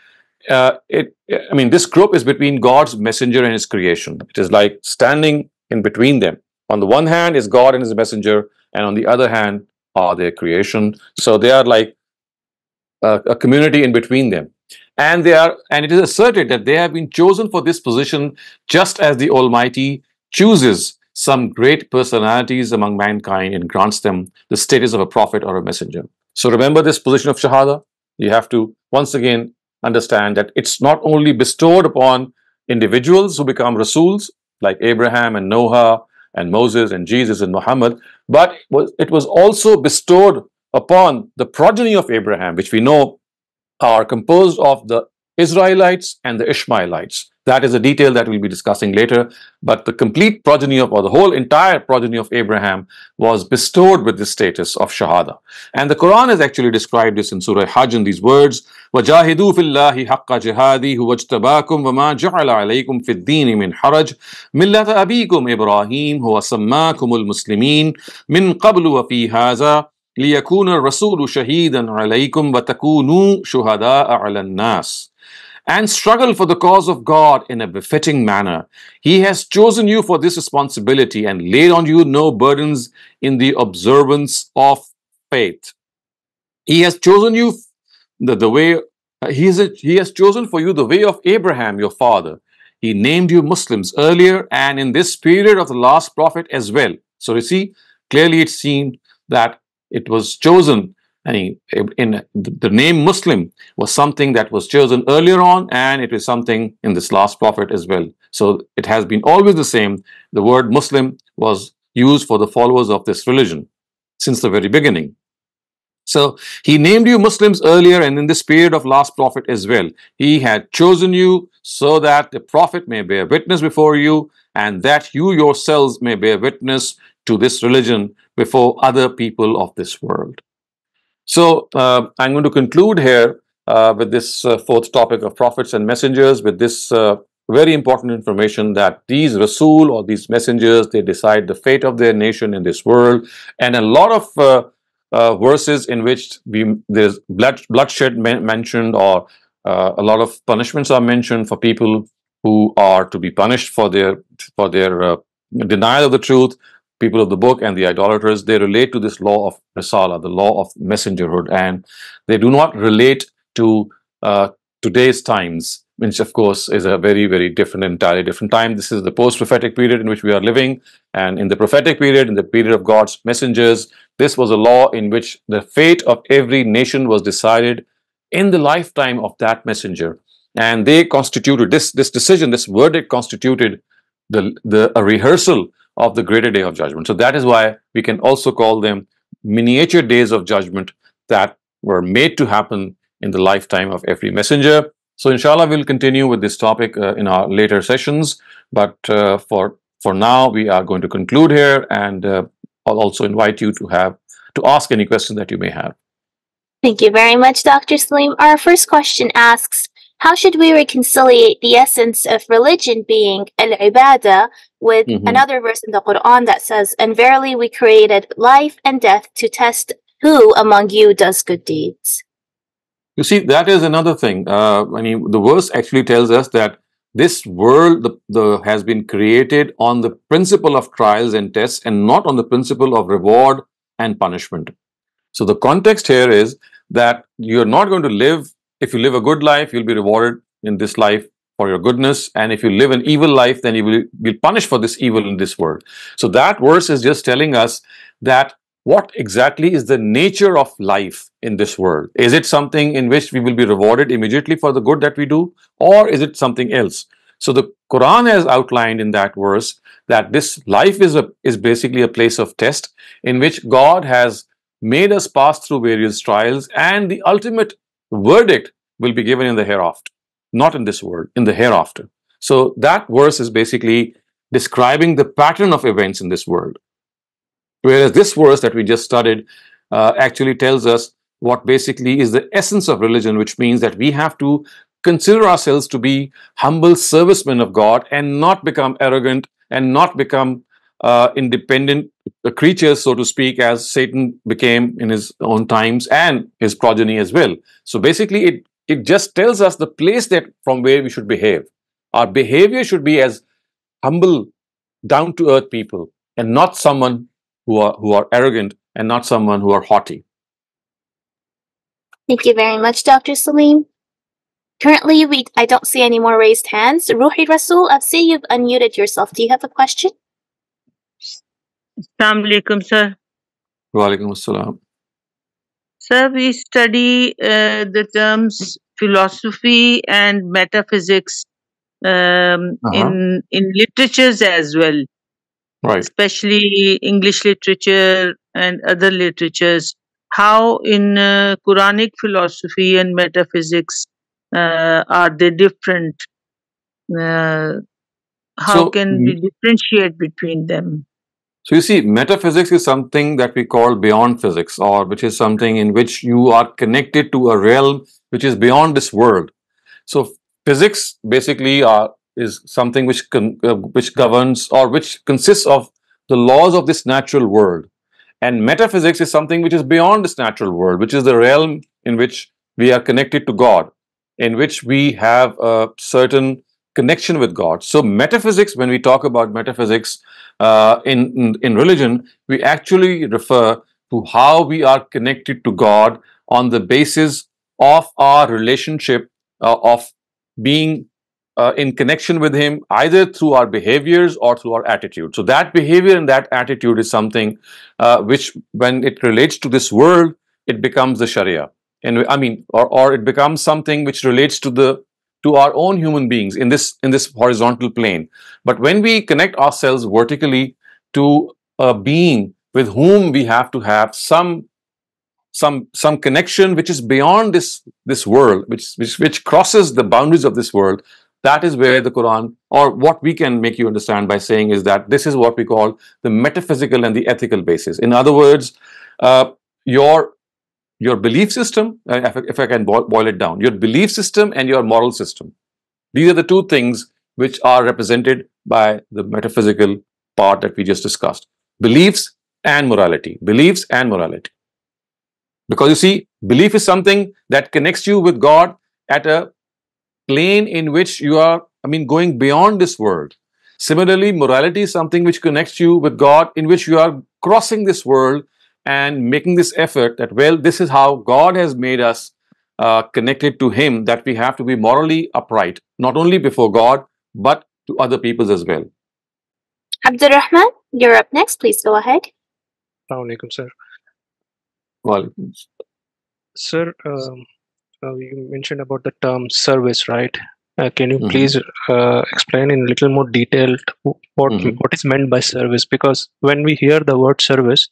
uh, it, I mean, this group is between God's messenger and his creation. It is like standing in between them. On the one hand is God and his messenger, and on the other hand are their creation. So they are like a, a community in between them. And they are, and it is asserted that they have been chosen for this position just as the Almighty chooses some great personalities among mankind and grants them the status of a prophet or a messenger. So remember this position of Shahada. You have to once again understand that it's not only bestowed upon individuals who become Rasuls like Abraham and Noah and Moses and Jesus and Muhammad, but it was also bestowed upon the progeny of Abraham, which we know are composed of the Israelites and the Ishmaelites. That is a detail that we'll be discussing later. But the complete progeny of, or the whole entire progeny of Abraham was bestowed with the status of Shahada. And the Quran has actually described this in Surah Hajj in these words وَجَاهِدُوا فِي اللَّهِ حَقَّ جِهَادِهِ هُوَ اجْتَبَاكُمْ وَمَا جَعَلَ عَلَيْكُمْ فِي الدِّينِ مِنْ حَرَجٍ مِلَّةَ أَبِيكُمْ إِبْرَاهِيمَ هُوَ سَمَّاكُمُ الْمُسْلِمِينَ مِنْ قَبْلُ وَفِي هَذَا لِيَكُونَ الرَّسُولُ شَهِيدًا عَلَيْكُمْ وَتَكُونُوا شُهَدَاءَ عَلَى النَّاسِ and struggle for the cause of God in a befitting manner. He has chosen you for this responsibility and laid on you no burdens in the observance of faith. He has chosen you the, the way, uh, he, is a, he has chosen for you the way of Abraham, your father. He named you Muslims earlier and in this period of the last prophet as well. So you see, clearly it seemed that it was chosen in the name Muslim was something that was chosen earlier on, and it is something in this last prophet as well. So it has been always the same. The word Muslim was used for the followers of this religion since the very beginning. So he named you Muslims earlier and in this period of last prophet as well. He had chosen you so that the prophet may bear witness before you and that you yourselves may bear witness to this religion before other people of this world. So uh, I'm going to conclude here uh, with this uh, fourth topic of prophets and messengers with this uh, very important information that these Rasul or these messengers, they decide the fate of their nation in this world. And a lot of uh, uh, verses in which we, there's blood, bloodshed mentioned or a lot of punishments are mentioned for people who are to be punished for their for their denial of the truth people of the book and the idolaters, they relate to this law of Risala, the law of messengerhood, and they do not relate to uh, today's times, which of course is a very, very different, entirely different time. This is the post-prophetic period in which we are living, and in the prophetic period, in the period of God's messengers, this was a law in which the fate of every nation was decided in the lifetime of that messenger. And they constituted, this, this decision, this verdict constituted the, the a rehearsal of the greater day of judgment. So that is why we can also call them miniature days of judgment that were made to happen in the lifetime of every messenger. So inshallah, we'll continue with this topic uh, in our later sessions. But uh, for for now, we are going to conclude here, and uh, I'll also invite you to have to ask any questions that you may have. Thank you very much, Dr. Saleem. Our first question asks, how should we reconciliate the essence of religion being al-ibadah with mm-hmm. another verse in the Quran that says, And verily we created life and death to test who among you does good deeds. You see, that is another thing. Uh, I mean, the verse actually tells us that this world the, the, has been created on the principle of trials and tests and not on the principle of reward and punishment. So the context here is that you're not going to live, if you live a good life, you'll be rewarded in this life for your goodness. And if you live an evil life, then you will be punished for this evil in this world. So that verse is just telling us that what exactly is the nature of life in this world? Is it something in which we will be rewarded immediately for the good that we do? Or is it something else? So the Quran has outlined in that verse that this life is a is basically a place of test in which God has made us pass through various trials and the ultimate verdict will be given in the hereafter not in this world, in the hereafter. So that verse is basically describing the pattern of events in this world. Whereas this verse that we just studied uh, actually tells us what basically is the essence of religion, which means that we have to consider ourselves to be humble servicemen of God and not become arrogant and not become uh, independent creatures, so to speak, as Satan became in his own times and his progeny as well. So basically, it it just tells us the place that from where we should behave. Our behavior should be as humble, down to earth people and not someone who are who are arrogant and not someone who are haughty. Thank you very much, Dr. Saleem. Currently, we I don't see any more raised hands. Ruhi Rasul, I see you've unmuted yourself. Do you have a question? Assalamu alaikum, sir. Wa alaikum assalam. Sir, we study uh, the terms philosophy and metaphysics um, uh-huh. in in literatures as well, right? Especially English literature and other literatures. How in uh, Quranic philosophy and metaphysics uh, are they different? uh, how so, can we differentiate between them? So you see, metaphysics is something that we call beyond physics, or which is something in which you are connected to a realm which is beyond this world. So physics basically are, is something which uh, which governs or which consists of the laws of this natural world. And metaphysics is something which is beyond this natural world, which is the realm in which we are connected to God, in which we have a certain connection with God. So metaphysics, when we talk about metaphysics uh, in, in, in religion, we actually refer to how we are connected to God on the basis of our relationship uh, of being uh, in connection with him either through our behaviors or through our attitude. So that behavior and that attitude is something uh, which when it relates to this world, it becomes the Sharia. And I mean, or, or it becomes something which relates to the to our own human beings in this in this horizontal plane. But when we connect ourselves vertically to a being with whom we have to have some some some connection which is beyond this this world, which which which crosses the boundaries of this world, that is where the Quran, or what we can make you understand by saying is that this is what we call the metaphysical and the ethical basis. In other words, uh, your your belief system, uh, if, I can boil it down, your belief system and your moral system. These are the two things which are represented by the metaphysical part that we just discussed. Beliefs and morality. Beliefs and morality. Because you see, belief is something that connects you with God at a plane in which you are, I mean, going beyond this world. Similarly, morality is something which connects you with God, in which you are crossing this world and making this effort that, well, this is how God has made us uh, connected to Him, that we have to be morally upright, not only before God, but to other peoples as well. Abdurrahman, you're up next. Please go ahead. Assalamualaikum, sir. Walaikum. Sir, um, uh, you mentioned about the term service, right? Uh, can you mm-hmm. please uh, explain in a little more detail what mm-hmm. what is meant by service? Because when we hear the word service,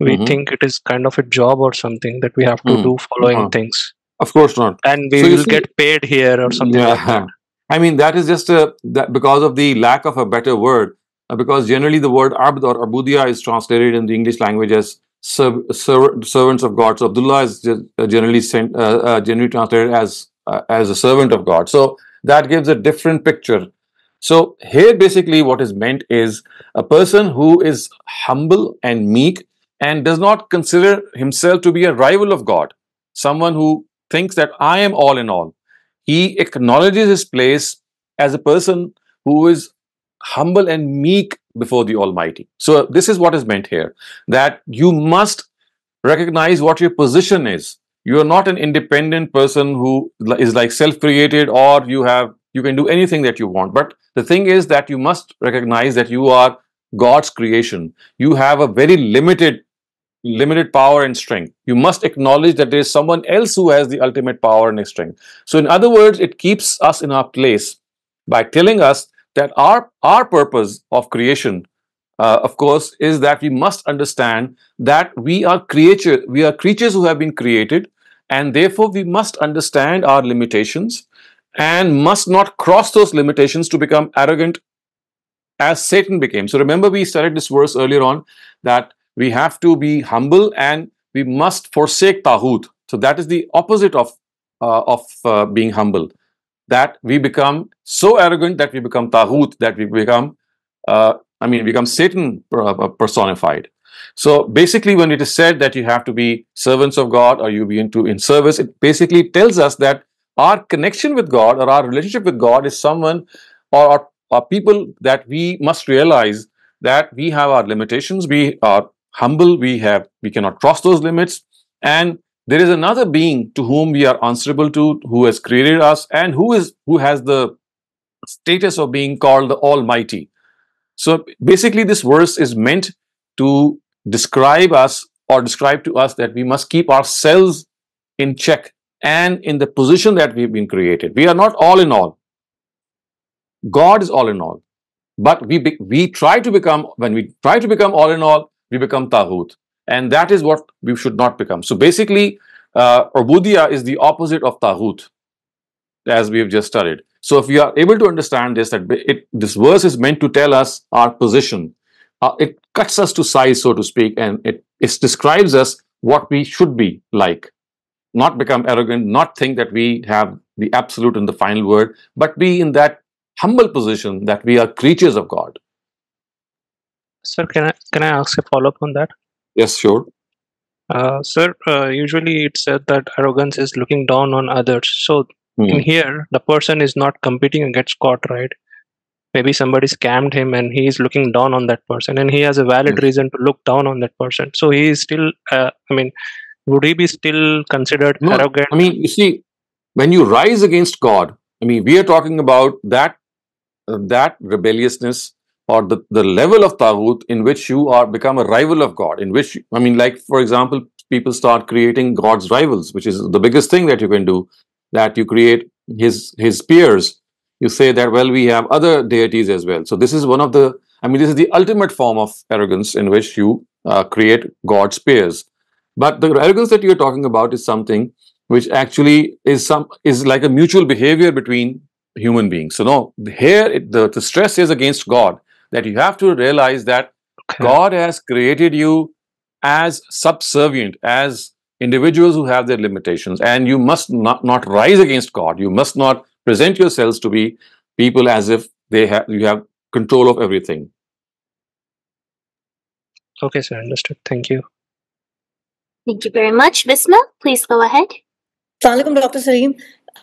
we mm-hmm. think it is kind of a job or something that we have to mm. do following uh-huh. things. Of course not. And we so will see, get paid here or something yeah. like that. I mean, that is just a, that because of the lack of a better word, uh, because generally the word abd or abudia is translated in the English language as serv- serv- servants of God. So Abdullah is uh, generally sent, uh, uh, generally translated as uh, as a servant of God. So that gives a different picture. So here, basically, what is meant is a person who is humble and meek and does not consider himself to be a rival of God, someone who thinks that I am all in all. He acknowledges his place as a person who is humble and meek before the Almighty. So, this is what is meant here that you must recognize what your position is. You are not an independent person who is like self created or you have you can do anything that you want. But the thing is that you must recognize that you are God's creation. You have a very limited limited power and strength. You must acknowledge that there is someone else who has the ultimate power and strength. So, in other words, it keeps us in our place by telling us that our, our purpose of creation, uh, of course, is that we must understand that we are creature, we are creatures who have been created, and therefore we must understand our limitations and must not cross those limitations to become arrogant as Satan became. So remember, we studied this verse earlier on that we have to be humble and we must forsake taghut. So that is the opposite of uh, of uh, being humble that we become so arrogant that we become taghut, that we become, uh, I mean, become Satan uh, personified. So basically, when it is said that you have to be servants of God or you be into in service, it basically tells us that our connection with God or our relationship with God is someone or are people that we must realize that we have our limitations, we are humble, we have we cannot cross those limits, and there is another being to whom we are answerable to, who has created us, and who is who has the status of being called the Almighty. So basically, this verse is meant to describe us or describe to us that we must keep ourselves in check and in the position that we've been created. We are not all in all. God is all in all. But we, we try to become, when we try to become all in all, we become Taghut. And that is what we should not become. So basically, uh, Ubudiya is the opposite of Taghut, as we have just studied. So if we are able to understand this, that it, this verse is meant to tell us our position. Uh, it cuts us to size, so to speak, and it, it describes us what we should be like. Not become arrogant, not think that we have the absolute and the final word, but be in that humble position that we are creatures of God. Sir, can I can I ask a follow up on that? Yes, sure. Uh, sir, uh, usually it's said that arrogance is looking down on others. So mm. in here, the person is not competing and gets caught, right? Maybe somebody scammed him and he is looking down on that person, and he has a valid mm. reason to look down on that person. So he is still, uh, I mean, would he be still considered no, arrogant? I mean, you see, when you rise against God, I mean, we are talking about that uh, that rebelliousness or the, the level of taghut in which you are become a rival of God, in which, I mean, like, for example, people start creating God's rivals, which is the biggest thing that you can do, that you create his, his peers. You say that, well, we have other deities as well. So this is one of the, I mean, this is the ultimate form of arrogance in which you uh, create God's peers. But the arrogance that you're talking about is something which actually is some is like a mutual behavior between human beings. So no, here it, the, the stress is against God that you have to realize that okay. God has created you as subservient, as individuals who have their limitations, and you must not, not rise against God. You must not present yourselves to be people as if they have you have control of everything. Okay, sir, understood. Thank you. Thank you very much. Bisma, please go ahead. Assalamualaikum, Dr. Saleem.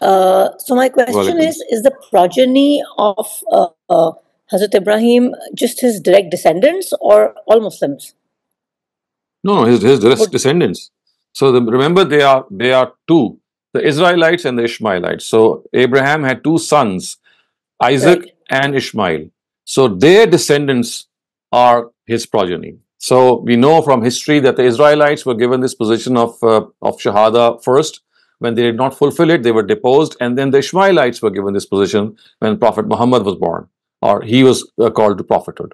Uh, so my question is, is the progeny of uh, uh, Hazrat Ibrahim just his direct descendants or all Muslims? No, his, his direct descendants. So the, remember, they are they are two: the Israelites and the Ishmaelites. So Abraham had two sons, Isaac right. and Ishmael. So their descendants are his progeny. So we know from history that the Israelites were given this position of uh, of Shahada first. When they did not fulfill it, they were deposed, and then the Ishmaelites were given this position when Prophet Muhammad was born or he was uh, called to prophethood.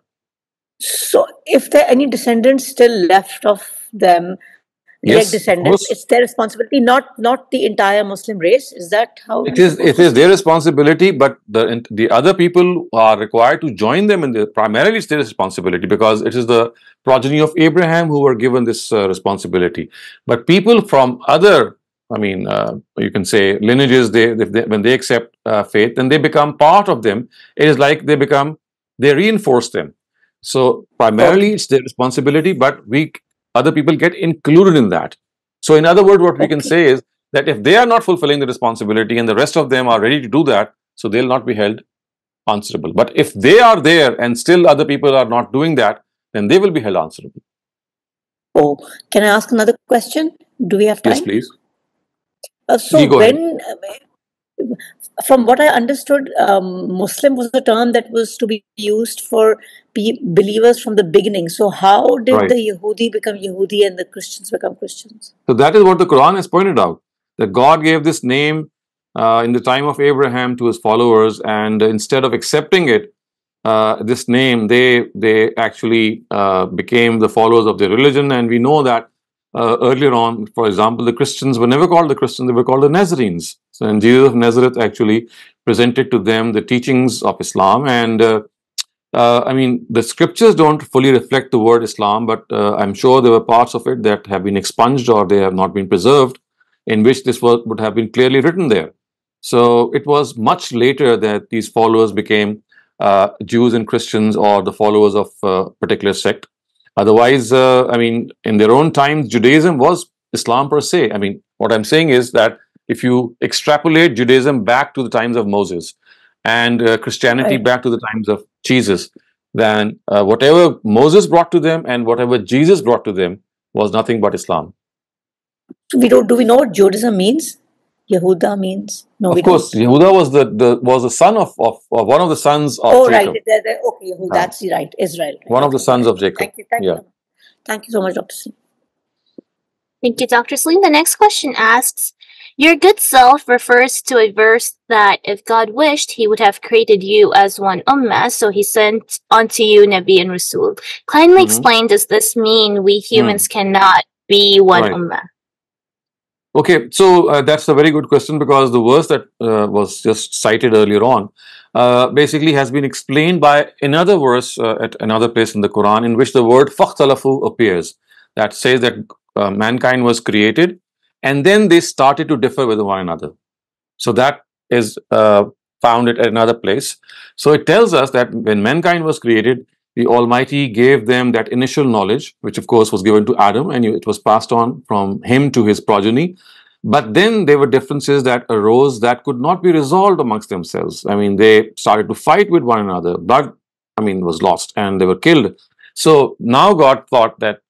So, if there are any descendants still left of them, direct yes, descendants, it's their responsibility, not not the entire Muslim race. Is that how it is? It is their responsibility, but the the other people are required to join them in the primarily it's their responsibility because it is the progeny of Abraham who were given this uh, responsibility. But people from other I mean, uh, you can say lineages, they, they, when they accept uh, faith, then they become part of them. It is like they become, they reinforce them. So primarily it's their responsibility, but we, other people get included in that. So in other words, what we can say is that if they are not fulfilling the responsibility and the rest of them are ready to do that, so they'll not be held answerable. But if they are there and still other people are not doing that, then they will be held answerable. Oh, can I ask another question? Do we have time? Yes, please. Uh, so when, uh, from what I understood, um, Muslim was a term that was to be used for believers from the beginning. So how did right. the Yehudi become Yehudi and the Christians become Christians? So that is what the Quran has pointed out. That God gave this name uh, in the time of Abraham to his followers, and instead of accepting it, uh, this name, they they actually uh, became the followers of their religion, and we know that uh, earlier on, for example, the Christians were never called the Christians, they were called the Nazarenes. So, and Jesus of Nazareth actually presented to them the teachings of Islam. And uh, uh, I mean, the scriptures don't fully reflect the word Islam, but uh, I'm sure there were parts of it that have been expunged or they have not been preserved, in which this word would have been clearly written there. So it was much later that these followers became uh, Jews and Christians or the followers of a particular sect. Otherwise, uh, I mean, in their own times, Judaism was Islam per se. I mean, what I'm saying is that if you extrapolate Judaism back to the times of Moses and uh, Christianity right. back to the times of Jesus, then uh, whatever Moses brought to them and whatever Jesus brought to them was nothing but Islam. We don't. Do we know what Judaism means? Yehuda means? No, of course, don't. Yehuda was the, the was the son of, of, of one of the sons of oh, Jacob. right. They're, they're, okay, Yehuda, that's right. Israel. Right. One of the sons of Jacob. Thank you. Thank yeah. you. Thank you so much, Dr. Singh. Thank you, Dr. Saleem. The next question asks, your good self refers to a verse that if God wished, he would have created you as one ummah, so he sent unto you Nabi and Rasul. Kindly mm-hmm. explain, does this mean we humans mm. cannot be one right. ummah? Okay, so uh, that's a very good question because the verse that uh, was just cited earlier on uh, basically has been explained by another verse uh, at another place in the Quran in which the word fakhtalafu appears. That says that uh, mankind was created and then they started to differ with one another. So that is uh, found at another place. So it tells us that when mankind was created, the Almighty gave them that initial knowledge, which of course was given to Adam and it was passed on from him to his progeny. But then there were differences that arose that could not be resolved amongst themselves. I mean, they started to fight with one another. Blood, I mean, was lost and they were killed. So now God thought that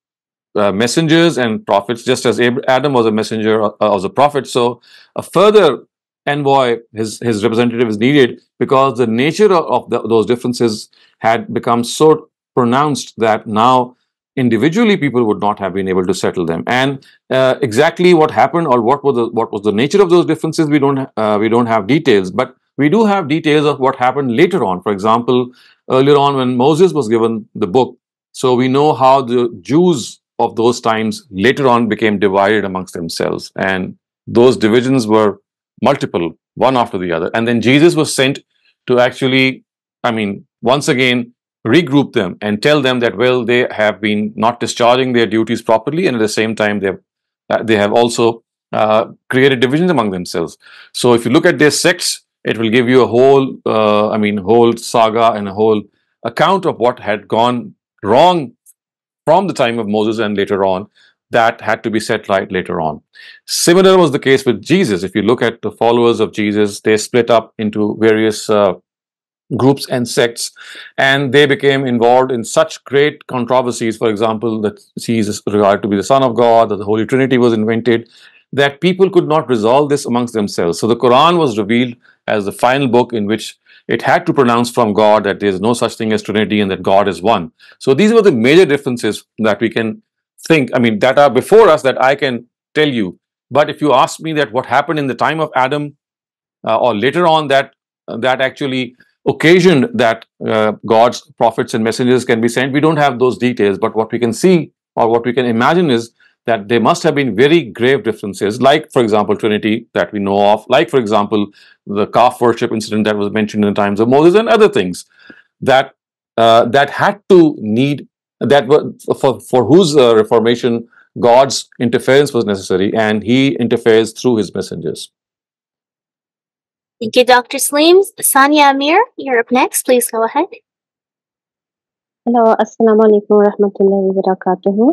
uh, messengers and prophets, just as Adam was a messenger, uh, was a prophet, so a further envoy, his, his representative is needed because the nature of the, those differences had become so pronounced that now individually people would not have been able to settle them. And uh, exactly what happened or what was the what was the nature of those differences we don't uh, we don't have details. But we do have details of what happened later on. For example earlier on when moses was given the book so we know how the jews of those times later on became divided amongst themselves. And those divisions were multiple, one after the other. And then Jesus was sent to actually, I mean, once again, regroup them and tell them that, well, they have been not discharging their duties properly. And at the same time, they have, uh, they have also uh, created divisions among themselves. So if you look at their sects, it will give you a whole, uh, I mean, whole saga and a whole account of what had gone wrong from the time of Moses and later on that had to be set right later on. Similar was the case with Jesus. If you look at the followers of Jesus, they split up into various uh, groups and sects, and they became involved in such great controversies. For example, that Jesus is regarded to be the Son of God, that the Holy Trinity was invented, that people could not resolve this amongst themselves. So the Quran was revealed as the final book in which it had to pronounce from God that there is no such thing as Trinity and that God is one. So these were the major differences that we can think, I mean, that are before us that I can tell you. But if you ask me that what happened in the time of Adam uh, or later on that that actually occasioned that uh, God's prophets and messengers can be sent, we don't have those details. But what we can see or what we can imagine is that there must have been very grave differences, like, for example, Trinity that we know of, like, for example, the calf worship incident that was mentioned in the times of Moses and other things that uh, that had to need that were for, for whose uh, reformation God's interference was necessary, and He interferes through His messengers. Thank you, Dr. Saleem. Sania Amir, you're up next. Please go ahead. Hello, Assalamu alaikum wa rahmatullahi wa barakatuhu.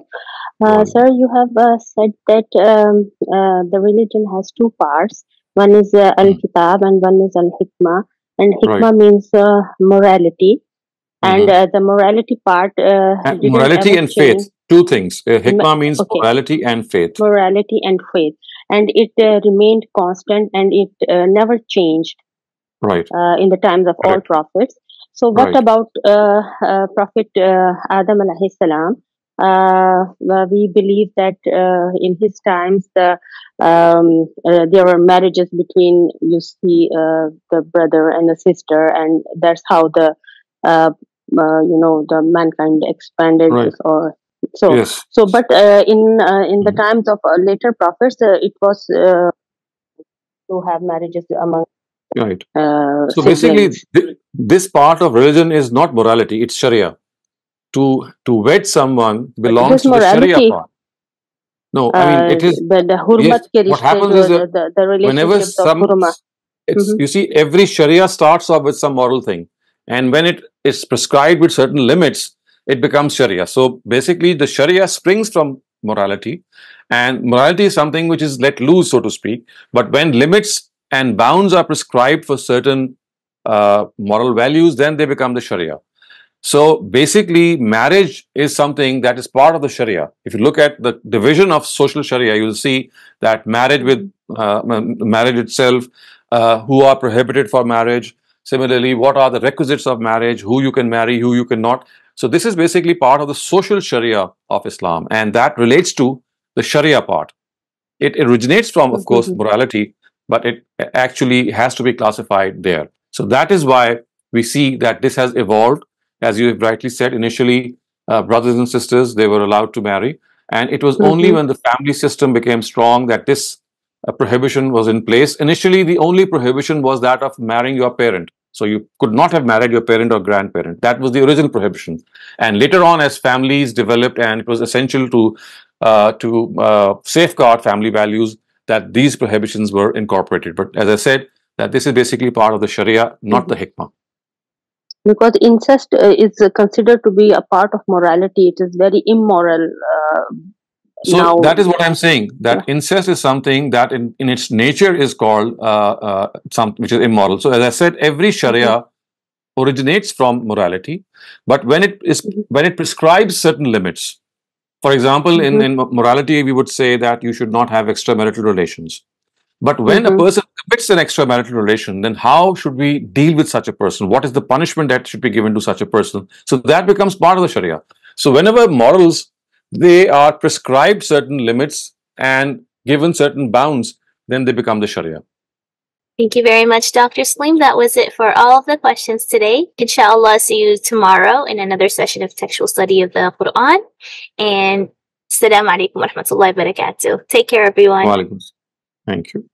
Uh, sir, you have uh, said that um, uh, the religion has two parts. One is uh, Al Kitab and one is Al Hikmah. And Hikmah right. means uh, morality and mm-hmm. uh, the morality part uh, morality and change. faith two things uh, hikmah means okay. morality and faith morality and faith and it uh, remained constant and it uh, never changed right uh, in the times of right. all prophets so what right. about prophet adam alayhi salam we believe that in his times the um, there were marriages between you see the brother and the sister and that's how the uh, uh, you know the mankind expanded right. or so yes. so but uh, in uh, in the mm-hmm. times of uh, later prophets uh, it was uh, to have marriages among right so basically th- this part of religion is not morality it's sharia to to wed someone belongs to morality. the sharia part no i mean it is but the, the yes, what happens is the, the, the whenever some it's, mm-hmm. you see every sharia starts off with some moral thing and when it is prescribed with certain limits, it becomes Sharia. So basically, the Sharia springs from morality, and morality is something which is let loose, so to speak. But when limits and bounds are prescribed for certain uh, moral values, then they become the Sharia. So basically, marriage is something that is part of the Sharia. If you look at the division of social Sharia, you'll see that marriage with uh, marriage itself, uh, who are prohibited for marriage, Similarly, what are the requisites of marriage, who you can marry, who you cannot. So this is basically part of the social Sharia of Islam, and that relates to the Sharia part. It originates from, of course, morality, but it actually has to be classified there. So that is why we see that this has evolved. As you have rightly said, initially, uh, brothers and sisters, they were allowed to marry. And it was mm-hmm. only when the family system became strong that this a prohibition was in place. Initially, the only prohibition was that of marrying your parent. So you could not have married your parent or grandparent. That was the original prohibition. And later on, as families developed, and it was essential to uh, to uh, safeguard family values, that these prohibitions were incorporated. But as I said, that this is basically part of the Sharia, not mm-hmm. the hikmah. Because incest uh, is considered to be a part of morality. It is very immoral uh, so now, that is what I'm saying. That yeah. incest is something that, in, in its nature, is called uh, uh, something which is immoral. So, as I said, every Sharia mm-hmm. originates from morality, but when it is mm-hmm. when it prescribes certain limits. For example, mm-hmm. in, in morality, we would say that you should not have extramarital relations. But when a mm-hmm. person commits an extramarital relation, then how should we deal with such a person? What is the punishment that should be given to such a person? So that becomes part of the Sharia. So whenever morals they are prescribed certain limits and given certain bounds, then they become the Sharia. Thank you very much, Dr. Saleem. That was it for all of the questions today. Inshallah, see you tomorrow in another session of textual study of the Quran. And Assalamu alaikum wa rahmatullahi wa barakatuh. Take care, everyone. Thank you.